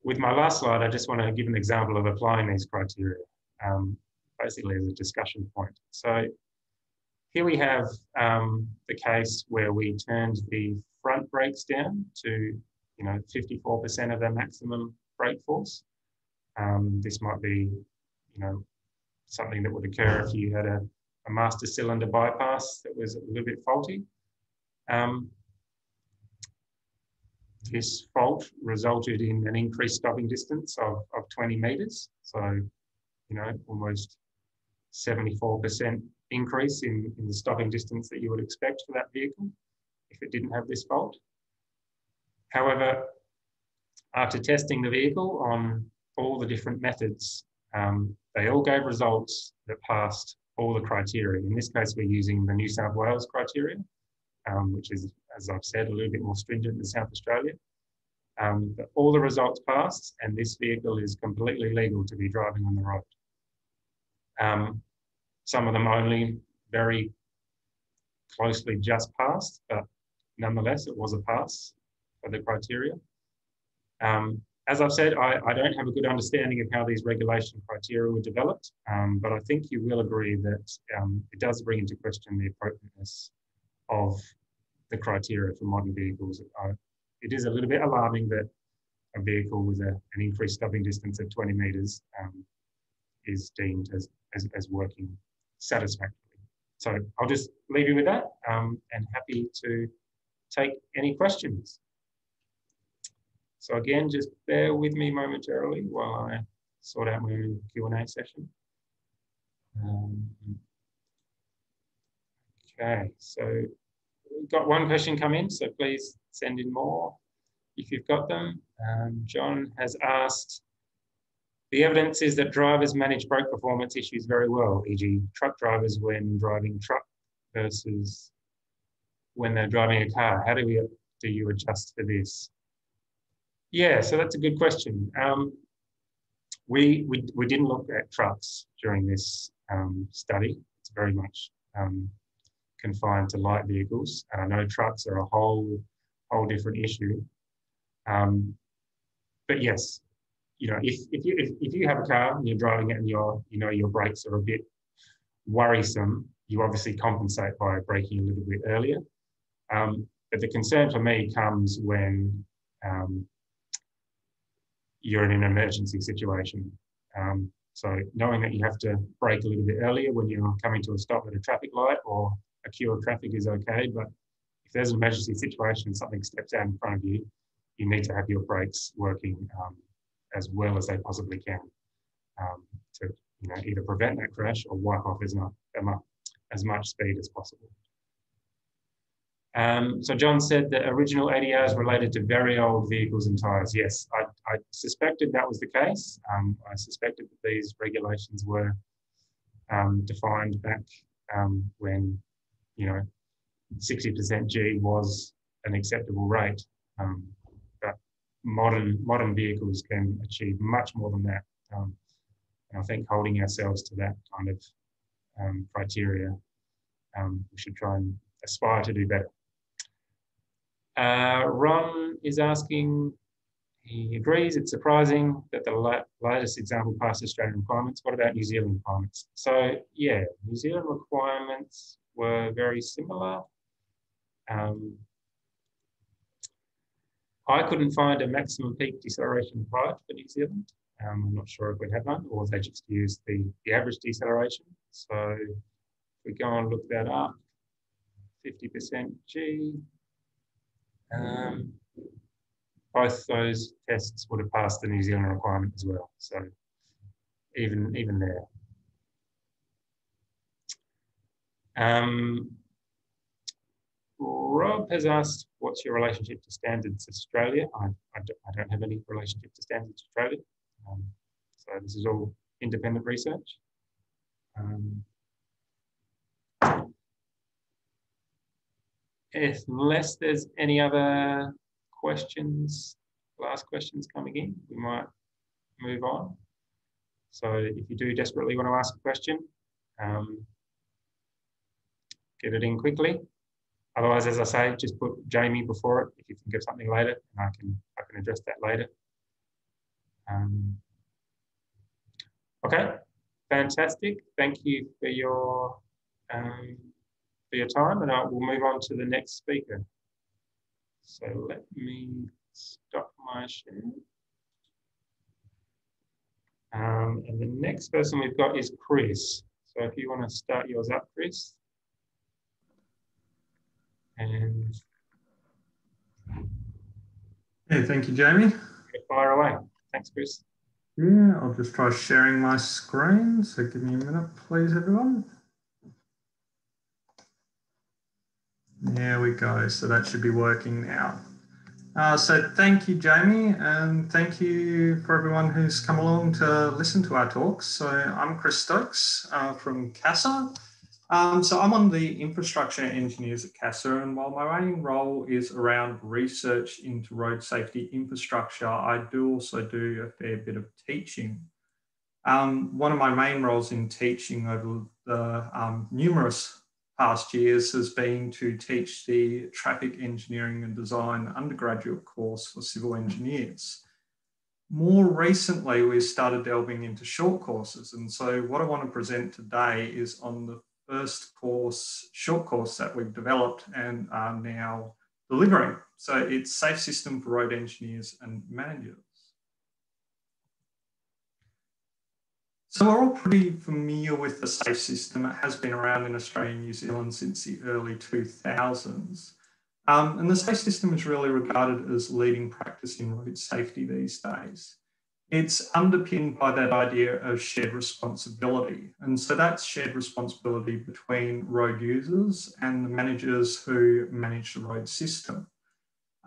with my last slide, I just want to give an example of applying these criteria, um, basically as a discussion point. So here we have um, the case where we turned the front brakes down to you know, 54% of their maximum brake force. Um, this might be, you know, something that would occur if you had a, a master cylinder bypass that was a little bit faulty. Um, this fault resulted in an increased stopping distance of, of 20 meters. So, you know, almost 74% increase in, in the stopping distance that you would expect for that vehicle if it didn't have this fault. However, after testing the vehicle on all the different methods, um, they all gave results that passed all the criteria. In this case, we're using the New South Wales criteria, um, which is, as I've said, a little bit more stringent than South Australia. Um, but all the results passed, and this vehicle is completely legal to be driving on the road. Um, some of them only very closely just passed, but nonetheless, it was a pass for the criteria. Um, as I've said, I, I, don't have a good understanding of how these regulation criteria were developed, um, but I think you will agree that um, it does bring into question the appropriateness of the criteria for modern vehicles. It is a little bit alarming that a vehicle with a, an increased stopping distance of 20 metres um, is deemed as, as, as, working satisfactorily. So I'll just leave you with that um, and happy to take any questions. So again, just bear with me momentarily while I sort out my Q&A session. Um, okay, so got one question come in, so please send in more if you've got them. Um, John has asked, the evidence is that drivers manage brake performance issues very well, e.g. truck drivers when driving truck versus when they're driving a car. How do, we, do you adjust for this? Yeah, so that's a good question. Um, we, we, we didn't look at trucks during this um, study. It's very much um, confined to light vehicles. And I know trucks are a whole, whole different issue. Um, but yes, you know, if, if, you, if, if you have a car and you're driving it and your, you know, your brakes are a bit worrisome, you obviously compensate by braking a little bit earlier. Um, but the concern for me comes when um, you're in an emergency situation. Um, so knowing that you have to brake a little bit earlier when you're coming to a stop at a traffic light or a queue of traffic is okay. But if there's an emergency situation and something steps out in front of you, you need to have your brakes working um, as well as they possibly can um, to you know, either prevent that crash or wipe off as much, as much speed as possible. Um, so John said that original ADRs related to very old vehicles and tyres. Yes, I, I, suspected that was the case. Um, I suspected that these regulations were um, defined back um, when, you know, 60% G was an acceptable rate. Um, but modern modern vehicles can achieve much more than that. Um, and I think holding ourselves to that kind of criteria, we should try and aspire to do better. Uh, Ron is asking, he agrees it's surprising that the latest example passed Australian requirements. What about New Zealand requirements? So yeah, New Zealand requirements were very similar. Um, I couldn't find a maximum peak deceleration required for New Zealand. Um, I'm not sure if we have one or they just used the, the average deceleration. So if we go and look that up, 50% G, um, both those tests would have passed the New Zealand requirement as well. So even, even there. Um, Rob has asked, what's your relationship to Standards Australia? I, I, don't, I don't have any relationship to Standards Australia. Um, so this is all independent research. Um, unless there's any other questions, last questions coming in, we might move on. So if you do desperately want to ask a question, um, get it in quickly. Otherwise, as I say, just put Jamie before it if you think of something later, and I can I can address that later. Um, okay, fantastic. Thank you for your um, for your time, and I will move on to the next speaker. So let me stop my share. Um, and the next person we've got is Chris. So if you want to start yours up, Chris. And
yeah, thank you, Jamie.
Fire away. Thanks, Chris.
Yeah, I'll just try sharing my screen. So give me a minute, please, everyone. There we go. So that should be working now. Uh, so thank you, Jamie, and thank you for everyone who's come along to listen to our talks. So I'm Chris Stokes uh, from CASR. Um, so I'm of the infrastructure engineers at CASR, and while my main role is around research into road safety infrastructure, I do also do a fair bit of teaching. Um, one of my main roles in teaching over the um, numerous past years has been to teach the traffic engineering and design undergraduate course for civil engineers. More recently, we've started delving into short courses. And so what I want to present today is on the first course, short course that we've developed and are now delivering. So it's Safe System for Road Engineers and Managers. So we're all pretty familiar with the SAFE system. It has been around in Australia and New Zealand since the early 2000s. Um, and the SAFE system is really regarded as leading practice in road safety these days. It's underpinned by that idea of shared responsibility. And so that's shared responsibility between road users and the managers who manage the road system.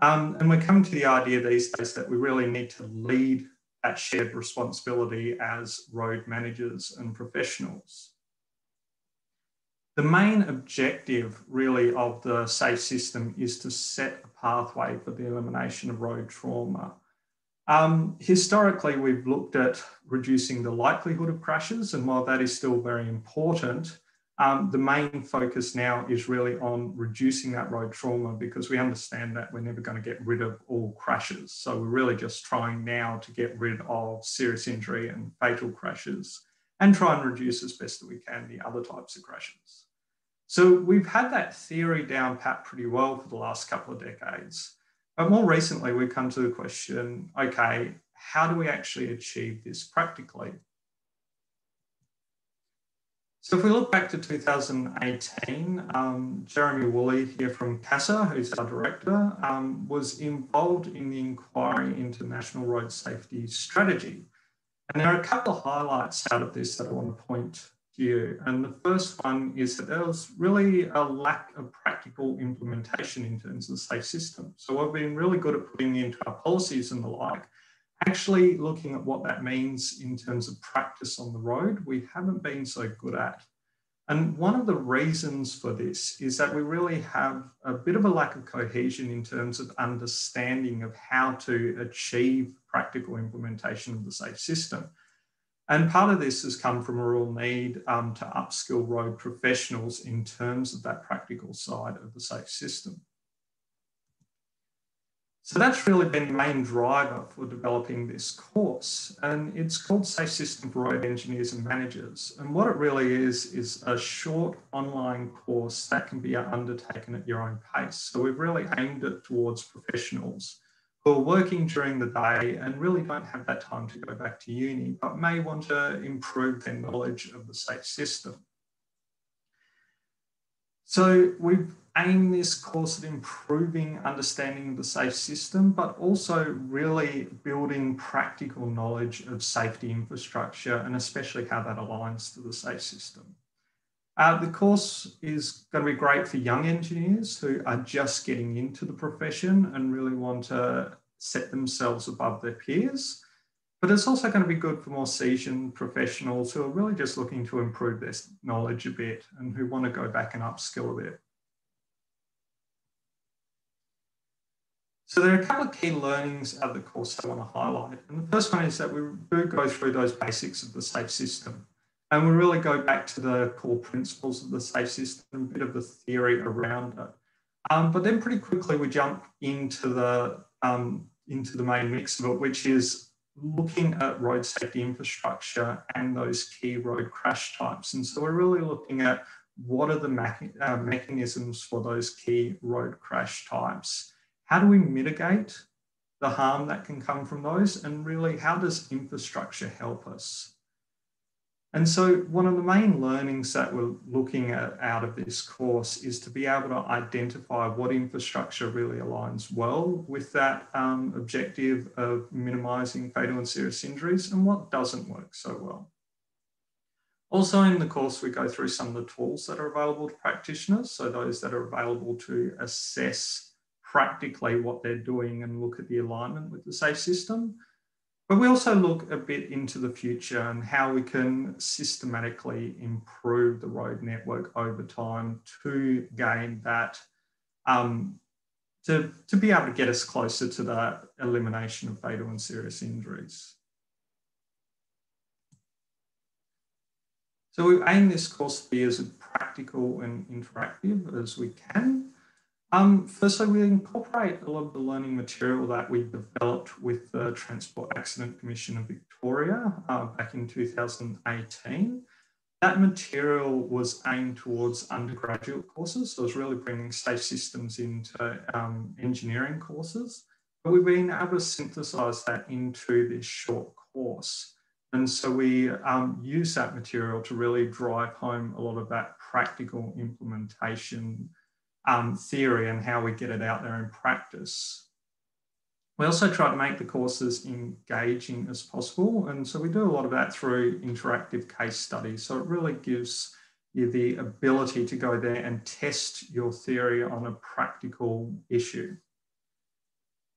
Um, and we're coming to the idea these days that we really need to lead that shared responsibility as road managers and professionals. The main objective really of the SAFE system is to set a pathway for the elimination of road trauma. Um, historically, we've looked at reducing the likelihood of crashes, and while that is still very important, um, the main focus now is really on reducing that road trauma because we understand that we're never going to get rid of all crashes. So we're really just trying now to get rid of serious injury and fatal crashes and try and reduce as best that we can the other types of crashes. So we've had that theory down pat pretty well for the last couple of decades. But more recently, we've come to the question, okay, how do we actually achieve this practically? So if we look back to 2018, um, Jeremy Woolley here from CASR, who's our director, um, was involved in the inquiry into National Road Safety Strategy. And there are a couple of highlights out of this that I want to point And the first one is that there was really a lack of practical implementation in terms of the safe system. So we've been really good at putting into our policies and the like, actually looking at what that means in terms of practice on the road, we haven't been so good at. And one of the reasons for this is that we really have a bit of a lack of cohesion in terms of understanding of how to achieve practical implementation of the safe system. And part of this has come from a real need um, to upskill road professionals in terms of that practical side of the safe system. So that's really been the main driver for developing this course. And it's called Safe System for Road Engineers and Managers. And what it really is, is a short online course that can be undertaken at your own pace. So we've really aimed it towards professionals who are working during the day and really don't have that time to go back to uni, but may want to improve their knowledge of the safe system. So we've aimed this course at improving understanding of the safe system, but also really building practical knowledge of safety infrastructure and especially how that aligns to the safe system. Uh, the course is going to be great for young engineers who are just getting into the profession and really want to set themselves above their peers. But it's also going to be good for more seasoned professionals who are really just looking to improve their knowledge a bit and who want to go back and upskill a bit. So there are a couple of key learnings out of the course I want to highlight. And the first one is that we do go through those basics of the SAFE system. And we really go back to the core principles of the SAFE system, a bit of the theory around it. Um, but then pretty quickly we jump into the, um, into the main mix of it, which is looking at road safety infrastructure and those key road crash types. And so we're really looking at what are the me uh, mechanisms for those key road crash types? How do we mitigate the harm that can come from those, and really how does infrastructure help us? And so one of the main learnings that we're looking at out of this course is to be able to identify what infrastructure really aligns well with that um, objective of minimizing fatal and serious injuries and what doesn't work so well. Also in the course, we go through some of the tools that are available to practitioners. So those that are available to assess practically what they're doing and look at the alignment with the SAFE system. But we also look a bit into the future and how we can systematically improve the road network over time to gain that, um, to, to be able to get us closer to the elimination of fatal and serious injuries. So we aim this course to be as practical and interactive as we can. Um, firstly, we incorporate a lot of the learning material that we developed with the Transport Accident Commission of Victoria uh, back in 2018. That material was aimed towards undergraduate courses, so it was really bringing safe systems into um, engineering courses. But we've been able to synthesize that into this short course. And so we um, use that material to really drive home a lot of that practical implementation um, theory and how we get it out there in practice. We also try to make the courses engaging as possible. And so we do a lot of that through interactive case studies. So it really gives you the ability to go there and test your theory on a practical issue.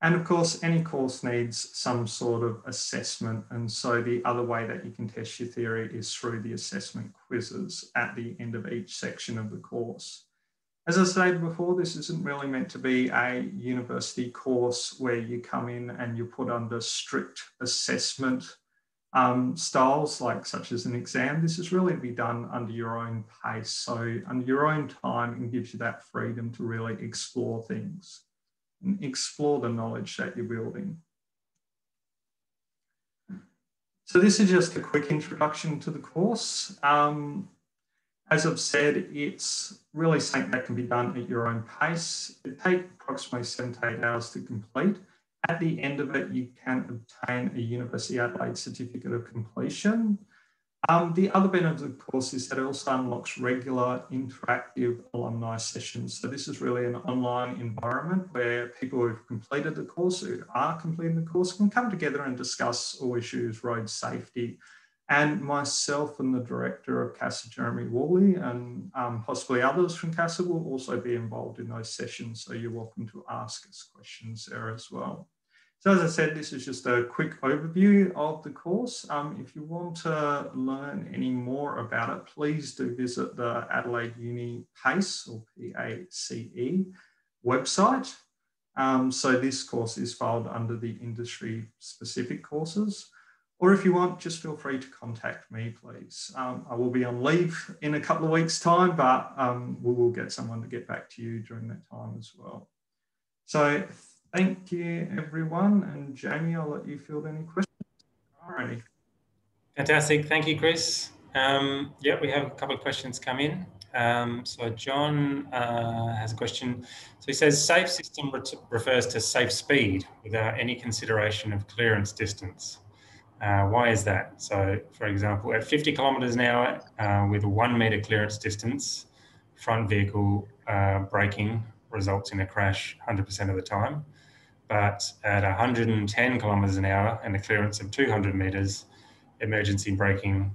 And of course, any course needs some sort of assessment. And so the other way that you can test your theory is through the assessment quizzes at the end of each section of the course. As I said before, this isn't really meant to be a university course where you come in and you're put under strict assessment um, styles, like such as an exam. This is really to be done under your own pace. So under your own time and gives you that freedom to really explore things and explore the knowledge that you're building. So this is just a quick introduction to the course. Um, as I've said, it's really something that can be done at your own pace. It takes approximately seven to eight hours to complete. At the end of it, you can obtain a University Adelaide certificate of completion. Um, the other benefit of the course is that it also unlocks regular interactive alumni sessions. So this is really an online environment where people who've completed the course, who are completing the course, can come together and discuss all issues, road safety, and myself and the director of CASR, Jeremy Woolley, and um, possibly others from CASR will also be involved in those sessions. So you're welcome to ask us questions there as well. So as I said, this is just a quick overview of the course. Um, if you want to learn any more about it, please do visit the Adelaide Uni PACE or P-A-C-E website. Um, so this course is filed under the industry specific courses. Or if you want, just feel free to contact me, please. Um, I will be on leave in a couple of weeks' time, but um, we will get someone to get back to you during that time as well. So thank you, everyone. And Jamie, I'll let you field any questions.
Fantastic. Thank you, Chris. Um, yeah, we have a couple of questions come in. Um, so John uh, has a question. So he says, safe system re refers to safe speed without any consideration of clearance distance. Uh, why is that? So, for example, at 50 kilometers an hour uh, with a one meter clearance distance, front vehicle uh, braking results in a crash 100% of the time. But at 110 kilometers an hour and a clearance of 200 meters, emergency braking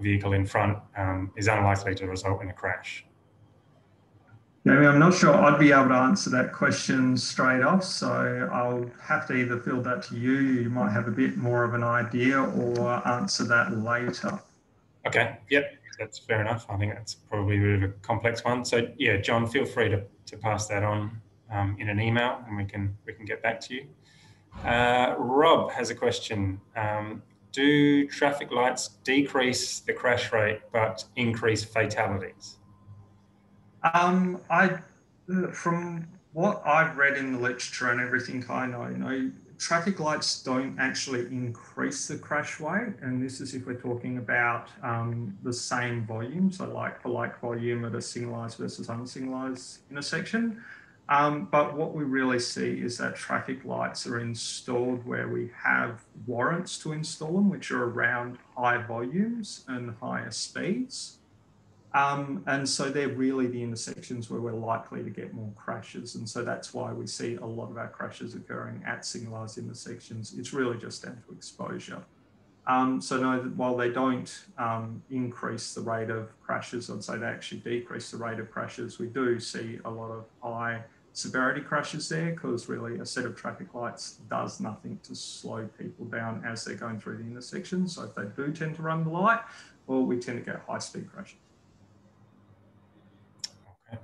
vehicle in front um, is unlikely to result in a crash.
Jamie, I'm not sure I'd be able to answer that question straight off, so I'll have to either field that to you. You might have a bit more of an idea, or answer that later.
Okay. Yep. That's fair enough. I think that's probably a bit of a complex one. So yeah, John, feel free to, to pass that on um, in an email, and we can we can get back to you. Uh, Rob has a question. Um, do traffic lights decrease the crash rate but increase fatalities?
Um, I, from what I've read in the literature and everything I know, you know, traffic lights don't actually increase the crash rate. And this is if we're talking about um, the same volume, so like for like volume at a signalized versus unsignalized intersection. Um, but what we really see is that traffic lights are installed where we have warrants to install them, which are around high volumes and higher speeds. Um, and so they're really the intersections where we're likely to get more crashes. And so that's why we see a lot of our crashes occurring at signalised intersections. It's really just down to exposure. Um, so no, while they don't um, increase the rate of crashes, I'd say they actually decrease the rate of crashes. We do see a lot of high severity crashes there because really a set of traffic lights does nothing to slow people down as they're going through the intersection. So if they do tend to run the light, well, we tend to get high speed crashes.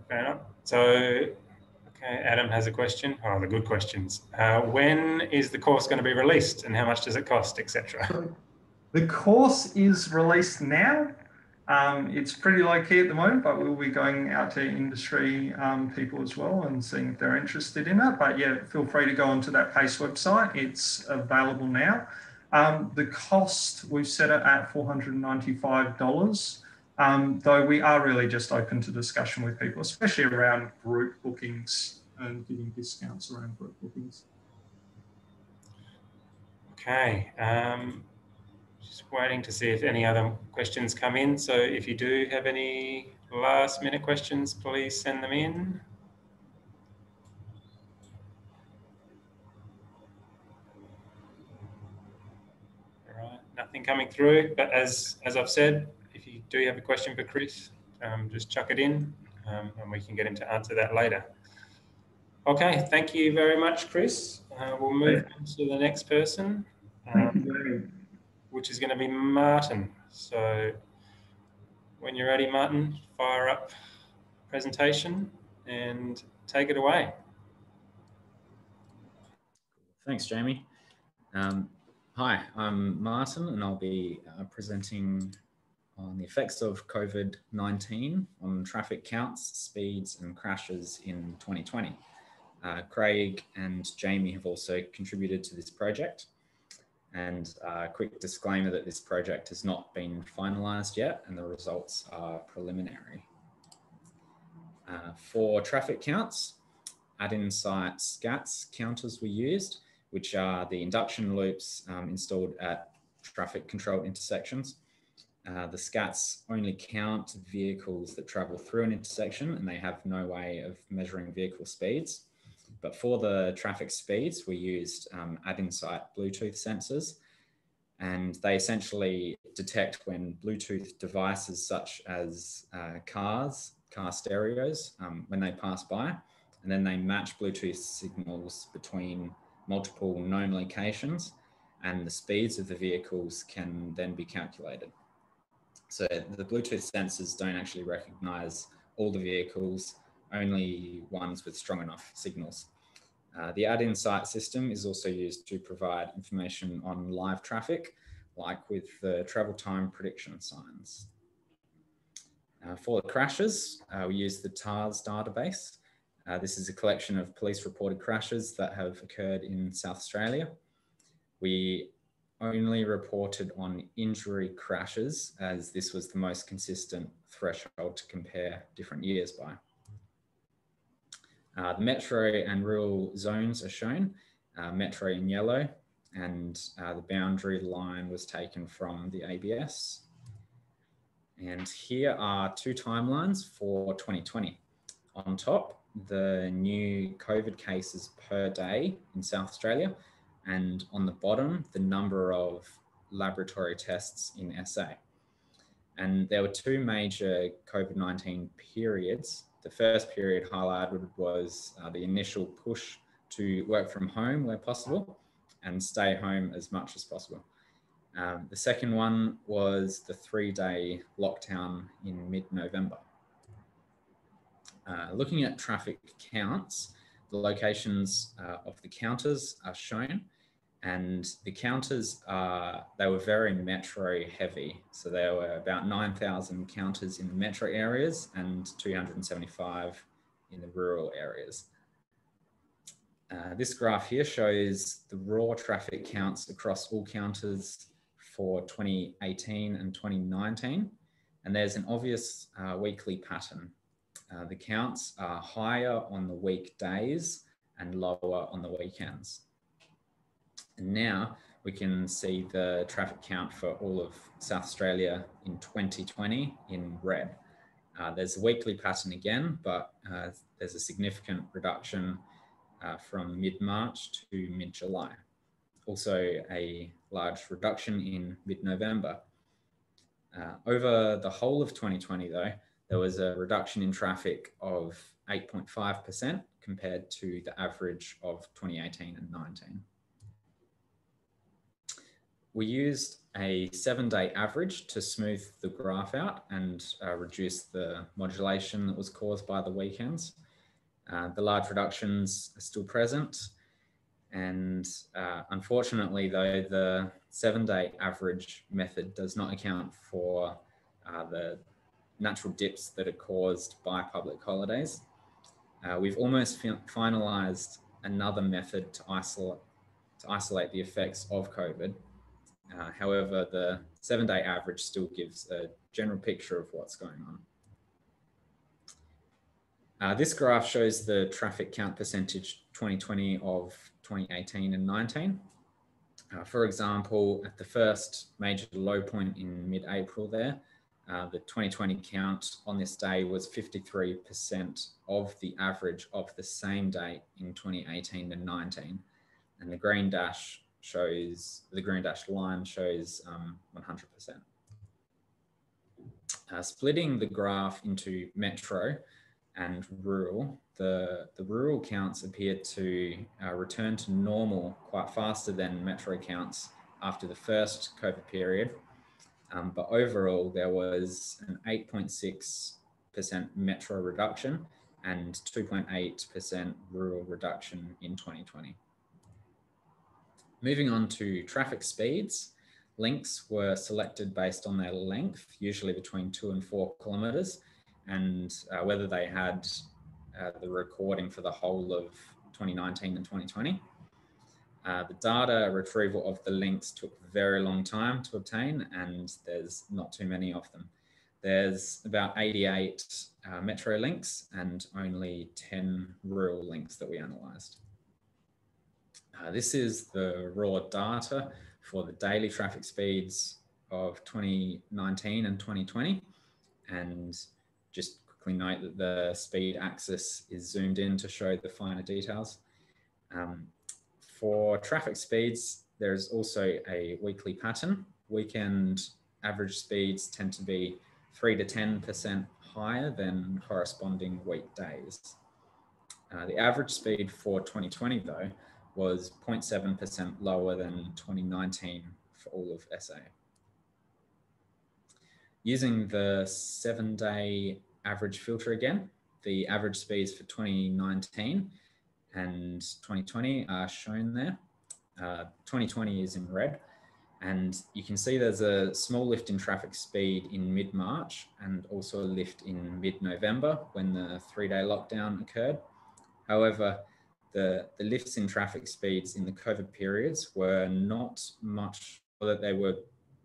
Fair enough. So, okay, Adam has a question. Oh, the good questions. Uh, when is the course going to be released and how much does it cost, etc.?
The course is released now. Um, it's pretty low key at the moment, but we'll be going out to industry um, people as well and seeing if they're interested in it. But yeah, feel free to go onto that PACE website. It's available now. Um, the cost, we've set it at $495, um, though we are really just open to discussion with people, especially around group bookings and giving discounts around group bookings.
Okay. Um, just waiting to see if any other questions come in. So if you do have any last minute questions, please send them in. All right, nothing coming through, but as, as I've said, if you do have a question for Chris, um, just chuck it in um, and we can get him to answer that later. Okay, thank you very much, Chris. Uh, we'll move on to the next person. Um, which is going to be Martin. So when you're ready, Martin, fire up presentation and take it away.
Thanks, Jamie. Um, hi, I'm Martin, and I'll be uh, presenting on the effects of COVID-19 on traffic counts, speeds, and crashes in 2020. Uh, Craig and Jamie have also contributed to this project. And a uh, quick disclaimer that this project has not been finalised yet and the results are preliminary. Uh, for traffic counts, Addinsight SCATS counters were used, which are the induction loops um, installed at traffic controlled intersections. Uh, the SCATS only count vehicles that travel through an intersection and they have no way of measuring vehicle speeds. But for the traffic speeds, we used um, Addinsight Bluetooth sensors, and they essentially detect when Bluetooth devices such as uh, cars, car stereos, um, when they pass by, and then they match Bluetooth signals between multiple known locations, and the speeds of the vehicles can then be calculated. So the Bluetooth sensors don't actually recognize all the vehicles, only ones with strong enough signals. Uh, the Addinsight system is also used to provide information on live traffic, like with the travel time prediction signs. Uh, for the crashes, uh, we use the TARS database. Uh, this is a collection of police reported crashes that have occurred in South Australia. We only reported on injury crashes as this was the most consistent threshold to compare different years by. Uh, the metro and rural zones are shown, uh, metro in yellow, and uh, the boundary line was taken from the ABS. And here are two timelines for 2020. On top, the new COVID cases per day in South Australia, and on the bottom, the number of laboratory tests in SA. And there were two major COVID 19 periods the first period highlighted was uh, the initial push to work from home where possible and stay home as much as possible. Um, the second one was the three day lockdown in mid November. Uh, looking at traffic counts, the locations uh, of the counters are shown and the counters are they were very metro heavy. So there were about 9000 counters in the metro areas and 275 in the rural areas. Uh, this graph here shows the raw traffic counts across all counters for 2018 and 2019 and there's an obvious uh, weekly pattern. Uh, the counts are higher on the weekdays and lower on the weekends. And now we can see the traffic count for all of South Australia in 2020 in red. Uh, there's a weekly pattern again, but uh, there's a significant reduction uh, from mid-March to mid-July. Also a large reduction in mid-November. Uh, over the whole of 2020 though, there was a reduction in traffic of 8.5% compared to the average of 2018 and 19. We used a seven day average to smooth the graph out and uh, reduce the modulation that was caused by the weekends. Uh, the large reductions are still present. And uh, unfortunately, though, the seven day average method does not account for uh, the natural dips that are caused by public holidays. Uh, we've almost fi finalized another method to isolate, to isolate the effects of COVID uh, however, the seven day average still gives a general picture of what's going on. Uh, this graph shows the traffic count percentage 2020 of 2018 and 19. Uh, for example, at the first major low point in mid-April there, uh, the 2020 count on this day was 53% of the average of the same day in 2018 and 19. And the green dash shows the green dashed line shows um, 100%. Uh, splitting the graph into metro and rural, the, the rural counts appear to uh, return to normal quite faster than metro counts after the first COVID period. Um, but overall, there was an 8.6% metro reduction and 2.8% rural reduction in 2020. Moving on to traffic speeds, links were selected based on their length, usually between two and four kilometers, and uh, whether they had uh, the recording for the whole of 2019 and 2020. Uh, the data retrieval of the links took a very long time to obtain, and there's not too many of them. There's about 88 uh, metro links and only 10 rural links that we analysed. Uh, this is the raw data for the daily traffic speeds of 2019 and 2020. And just quickly note that the speed axis is zoomed in to show the finer details. Um, for traffic speeds, there's also a weekly pattern. Weekend average speeds tend to be 3 to 10% higher than corresponding weekdays. Uh, the average speed for 2020, though, was 0.7% lower than 2019 for all of SA. Using the seven day average filter again, the average speeds for 2019 and 2020 are shown there. Uh, 2020 is in red. And you can see there's a small lift in traffic speed in mid-March and also a lift in mid-November when the three-day lockdown occurred. However, the, the lifts in traffic speeds in the COVID periods were not much, or that they were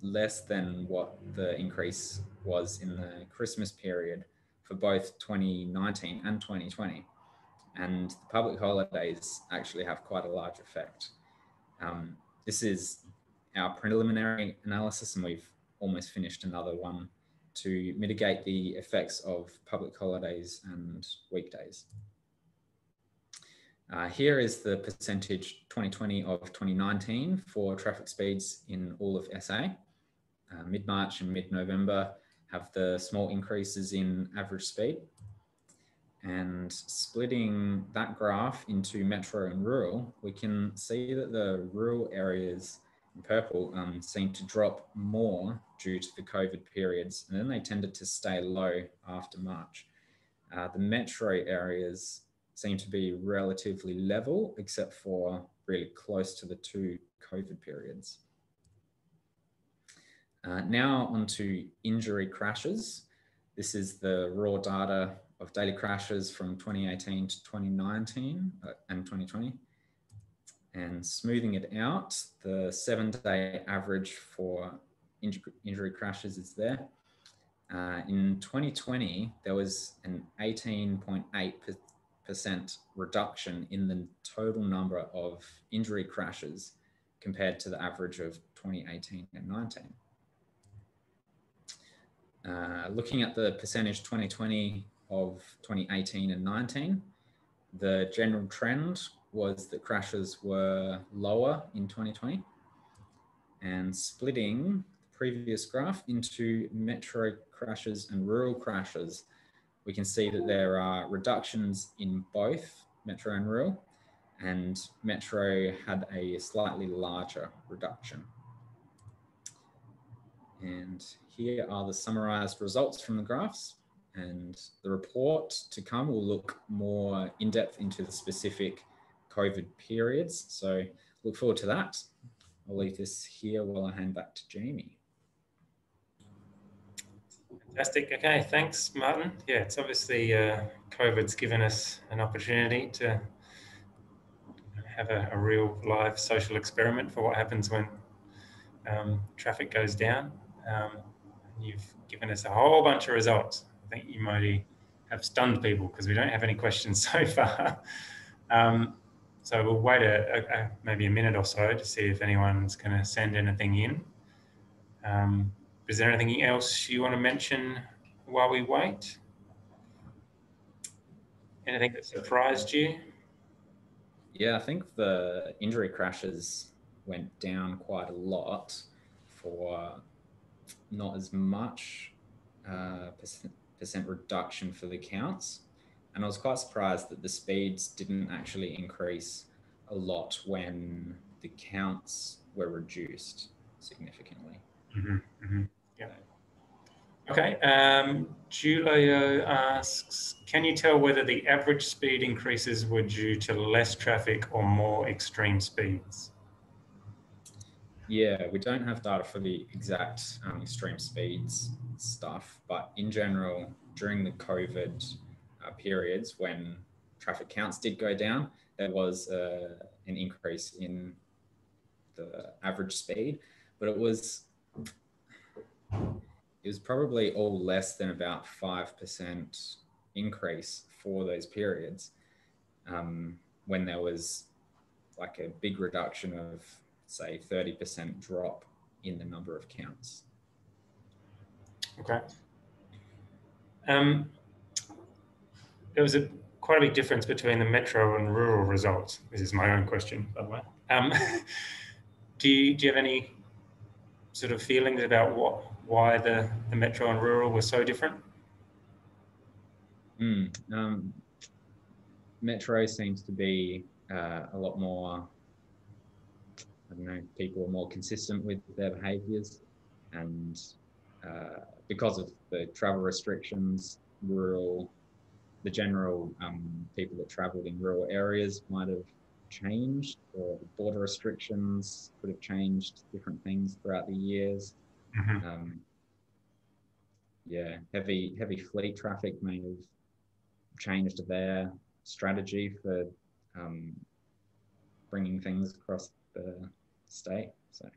less than what the increase was in the Christmas period for both 2019 and 2020. And the public holidays actually have quite a large effect. Um, this is our preliminary analysis, and we've almost finished another one to mitigate the effects of public holidays and weekdays. Uh, here is the percentage 2020 of 2019 for traffic speeds in all of SA. Uh, mid-March and mid-November have the small increases in average speed. And splitting that graph into metro and rural, we can see that the rural areas in purple um, seem to drop more due to the COVID periods, and then they tended to stay low after March. Uh, the metro areas seem to be relatively level, except for really close to the two COVID periods. Uh, now onto injury crashes. This is the raw data of daily crashes from 2018 to 2019 uh, and 2020. And smoothing it out, the seven day average for injury crashes is there. Uh, in 2020, there was an 18.8% reduction in the total number of injury crashes compared to the average of 2018 and 19. Uh, looking at the percentage 2020 of 2018 and 19, the general trend was that crashes were lower in 2020 and splitting the previous graph into metro crashes and rural crashes, we can see that there are reductions in both metro and rural and metro had a slightly larger reduction. And here are the summarized results from the graphs and the report to come will look more in depth into the specific COVID periods. So look forward to that. I'll leave this here while I hand back to Jamie.
Fantastic. Okay, thanks, Martin. Yeah, it's obviously uh, COVID's given us an opportunity to have a, a real live social experiment for what happens when um, traffic goes down. Um, you've given us a whole bunch of results. I think you might have stunned people because we don't have any questions so far. Um, so we'll wait a, a, maybe a minute or so to see if anyone's going to send anything in. Is there anything else you want to mention while we wait? Anything that surprised you?
Yeah, I think the injury crashes went down quite a lot for not as much uh, percent, percent reduction for the counts. And I was quite surprised that the speeds didn't actually increase a lot when the counts were reduced significantly.
Mm-hmm, mm-hmm. Okay. Um, Julio asks, can you tell whether the average speed increases were due to less traffic or more extreme speeds?
Yeah, we don't have data for the exact um, extreme speeds stuff, but in general, during the COVID uh, periods when traffic counts did go down, there was uh, an increase in the average speed, but it was it was probably all less than about five percent increase for those periods um, when there was like a big reduction of say 30% drop in the number of counts.
Okay. Um, there was a quite a big difference between the metro and rural results. This is my own question, by the way. Um, do you do you have any sort of feelings about what why the, the metro and rural were so different?
Mm, um, metro seems to be uh, a lot more I don't know, people are more consistent with their behaviors. And uh, because of the travel restrictions, rural, the general um, people that traveled in rural areas might have changed, or border restrictions could have changed different things throughout the years. Mm-hmm. Um, yeah, heavy heavy fleet traffic may have changed their strategy for um, bringing things across the state. So.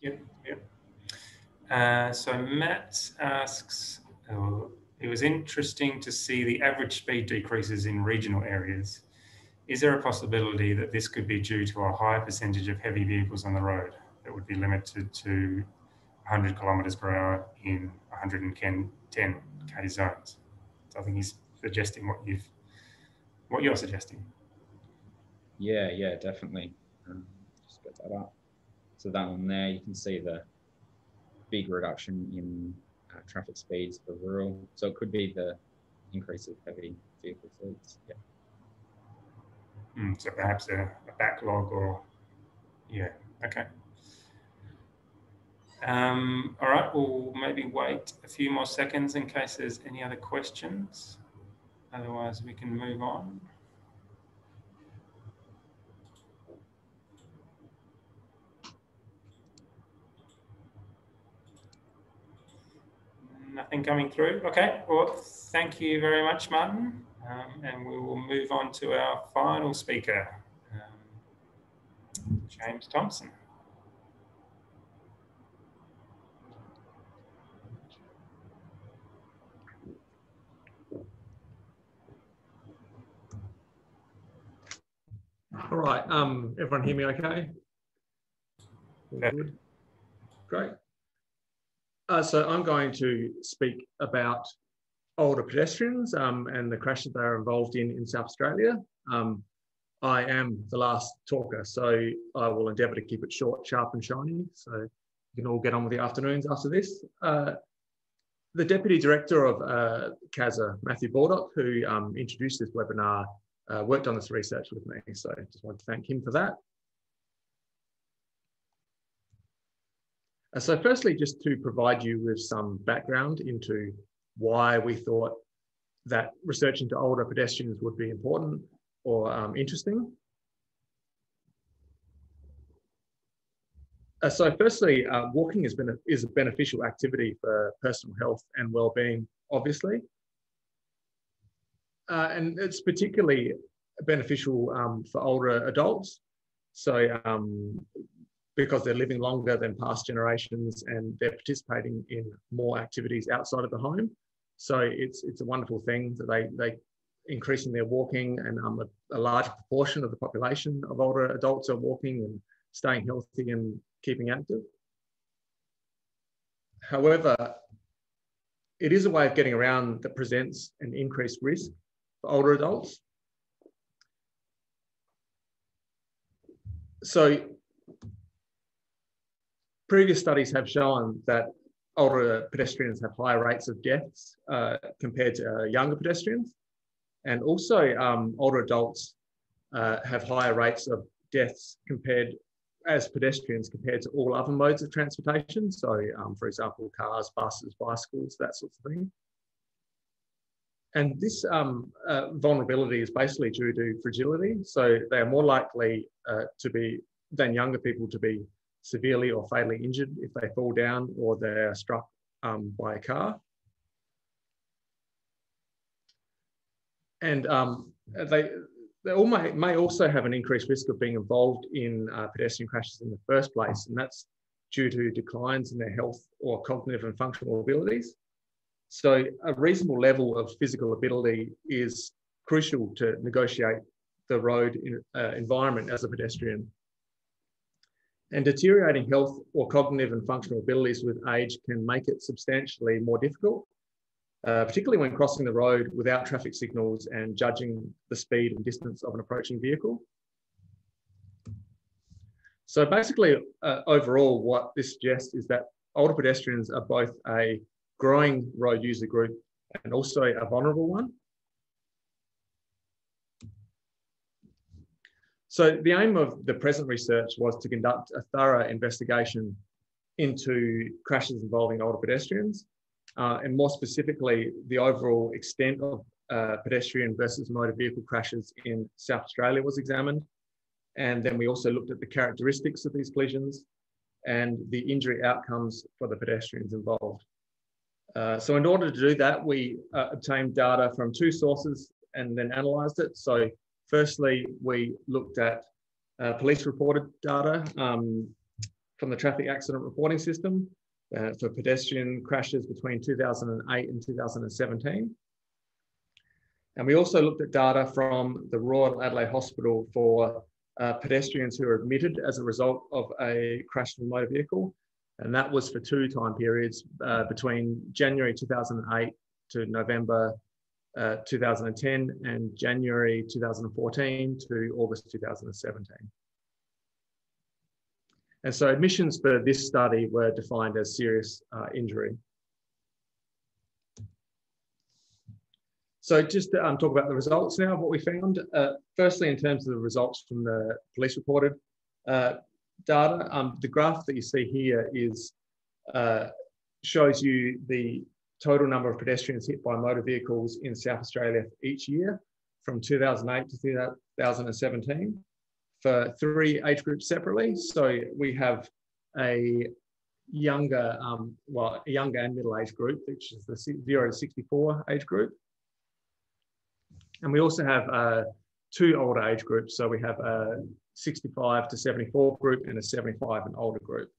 Yep, yep. Uh, so Matt asks, oh, it was interesting to see the average speed decreases in regional areas. Is there a possibility that this could be due to a high percentage of heavy vehicles on the road that would be limited to 100 kilometers per hour in 110 k zones? So I think he's suggesting what you've, what you're suggesting.
Yeah, yeah, definitely. Um, just get that up. So that one there, you can see the big reduction in uh, traffic speeds for rural. So it could be the increase of heavy vehicle fleets. Yeah.
Mm, so perhaps a, a, backlog or, yeah, okay. Um, all right, we'll maybe wait a few more seconds in case there's any other questions. Otherwise, we can move on. nothing coming through. Okay, well, thank you very much, Martin. Um, and we will move on to our final speaker, um, James Thompson.
All right. Um, everyone hear me okay?
Yeah.
Great. Uh, so I'm going to speak about older pedestrians um, and the crashes they are involved in in South Australia. Um, I am the last talker, so I will endeavour to keep it short, sharp and shiny, so you can all get on with the afternoons after this. Uh, the Deputy Director of uh, CASR, Matthew Baldock, who um, introduced this webinar, uh, worked on this research with me, so I just want to thank him for that. Uh, so firstly, just to provide you with some background into why we thought that research into older pedestrians would be important or um, interesting. Uh, so firstly, uh, walking is, been a, is a beneficial activity for personal health and well-being, obviously. Uh, and it's particularly beneficial um, for older adults. So um, because they're living longer than past generations and they're participating in more activities outside of the home. So it's it's a wonderful thing that they they increasing their walking and um, a, a large proportion of the population of older adults are walking and staying healthy and keeping active. However, it is a way of getting around that presents an increased risk for older adults. So previous studies have shown that older pedestrians have higher rates of deaths uh, compared to uh, younger pedestrians. And also um, older adults uh, have higher rates of deaths compared as pedestrians compared to all other modes of transportation. So um, for example, cars, buses, bicycles, that sort of thing. And this um, uh, vulnerability is basically due to fragility. So they are more likely uh, to be, than younger people to be severely or fatally injured if they fall down or they're struck um, by a car. And um, they, they all may, may also have an increased risk of being involved in uh, pedestrian crashes in the first place, and that's due to declines in their health or cognitive and functional abilities. So a reasonable level of physical ability is crucial to negotiate the road uh, environment as a pedestrian. And deteriorating health or cognitive and functional abilities with age can make it substantially more difficult, uh, particularly when crossing the road without traffic signals and judging the speed and distance of an approaching vehicle. So basically, uh, overall, what this suggests is that older pedestrians are both a growing road user group and also a vulnerable one. So the aim of the present research was to conduct a thorough investigation into crashes involving older pedestrians, uh, and more specifically, the overall extent of uh, pedestrian versus motor vehicle crashes in South Australia was examined. And then we also looked at the characteristics of these collisions and the injury outcomes for the pedestrians involved. Uh, so in order to do that, we uh, obtained data from two sources and then analysed it. So firstly, we looked at uh, police reported data um, from the traffic accident reporting system uh, for pedestrian crashes between 2008 and 2017. And we also looked at data from the Royal Adelaide Hospital for uh, pedestrians who are admitted as a result of a crash in a motor vehicle. And that was for two time periods uh, between January 2008 to November uh, 2010 and January 2014 to August 2017. And so admissions for this study were defined as serious uh, injury. So just to um, talk about the results now what we found. Uh, firstly, in terms of the results from the police reported uh, data, um, the graph that you see here is uh, shows you the total number of pedestrians hit by motor vehicles in South Australia each year from 2008 to 2017 for three age groups separately. So we have a younger, um, well, a younger and middle age group, which is the zero to 64 age group. And we also have uh, two older age groups. So we have a 65 to 74 group and a 75 and older group.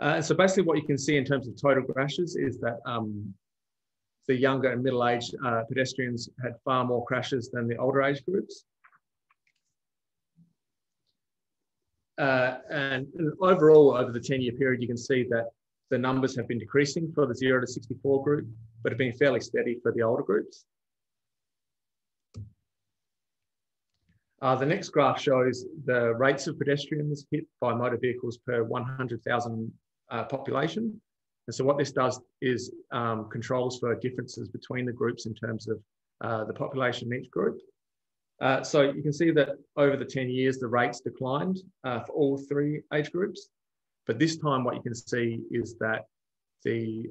Uh, so basically what you can see in terms of total crashes is that um, the younger and middle-aged uh, pedestrians had far more crashes than the older age groups. uh, and, overall, over the 10 year period, you can see that the numbers have been decreasing for the 0 to 64 group, but have been fairly steady for the older groups. Uh, the next graph shows the rates of pedestrians hit by motor vehicles per 100,000 uh, population. And so what this does is um, controls for differences between the groups in terms of uh, the population in each group. Uh, so you can see that over the 10 years, the rates declined uh, for all three age groups. But this time what you can see is that the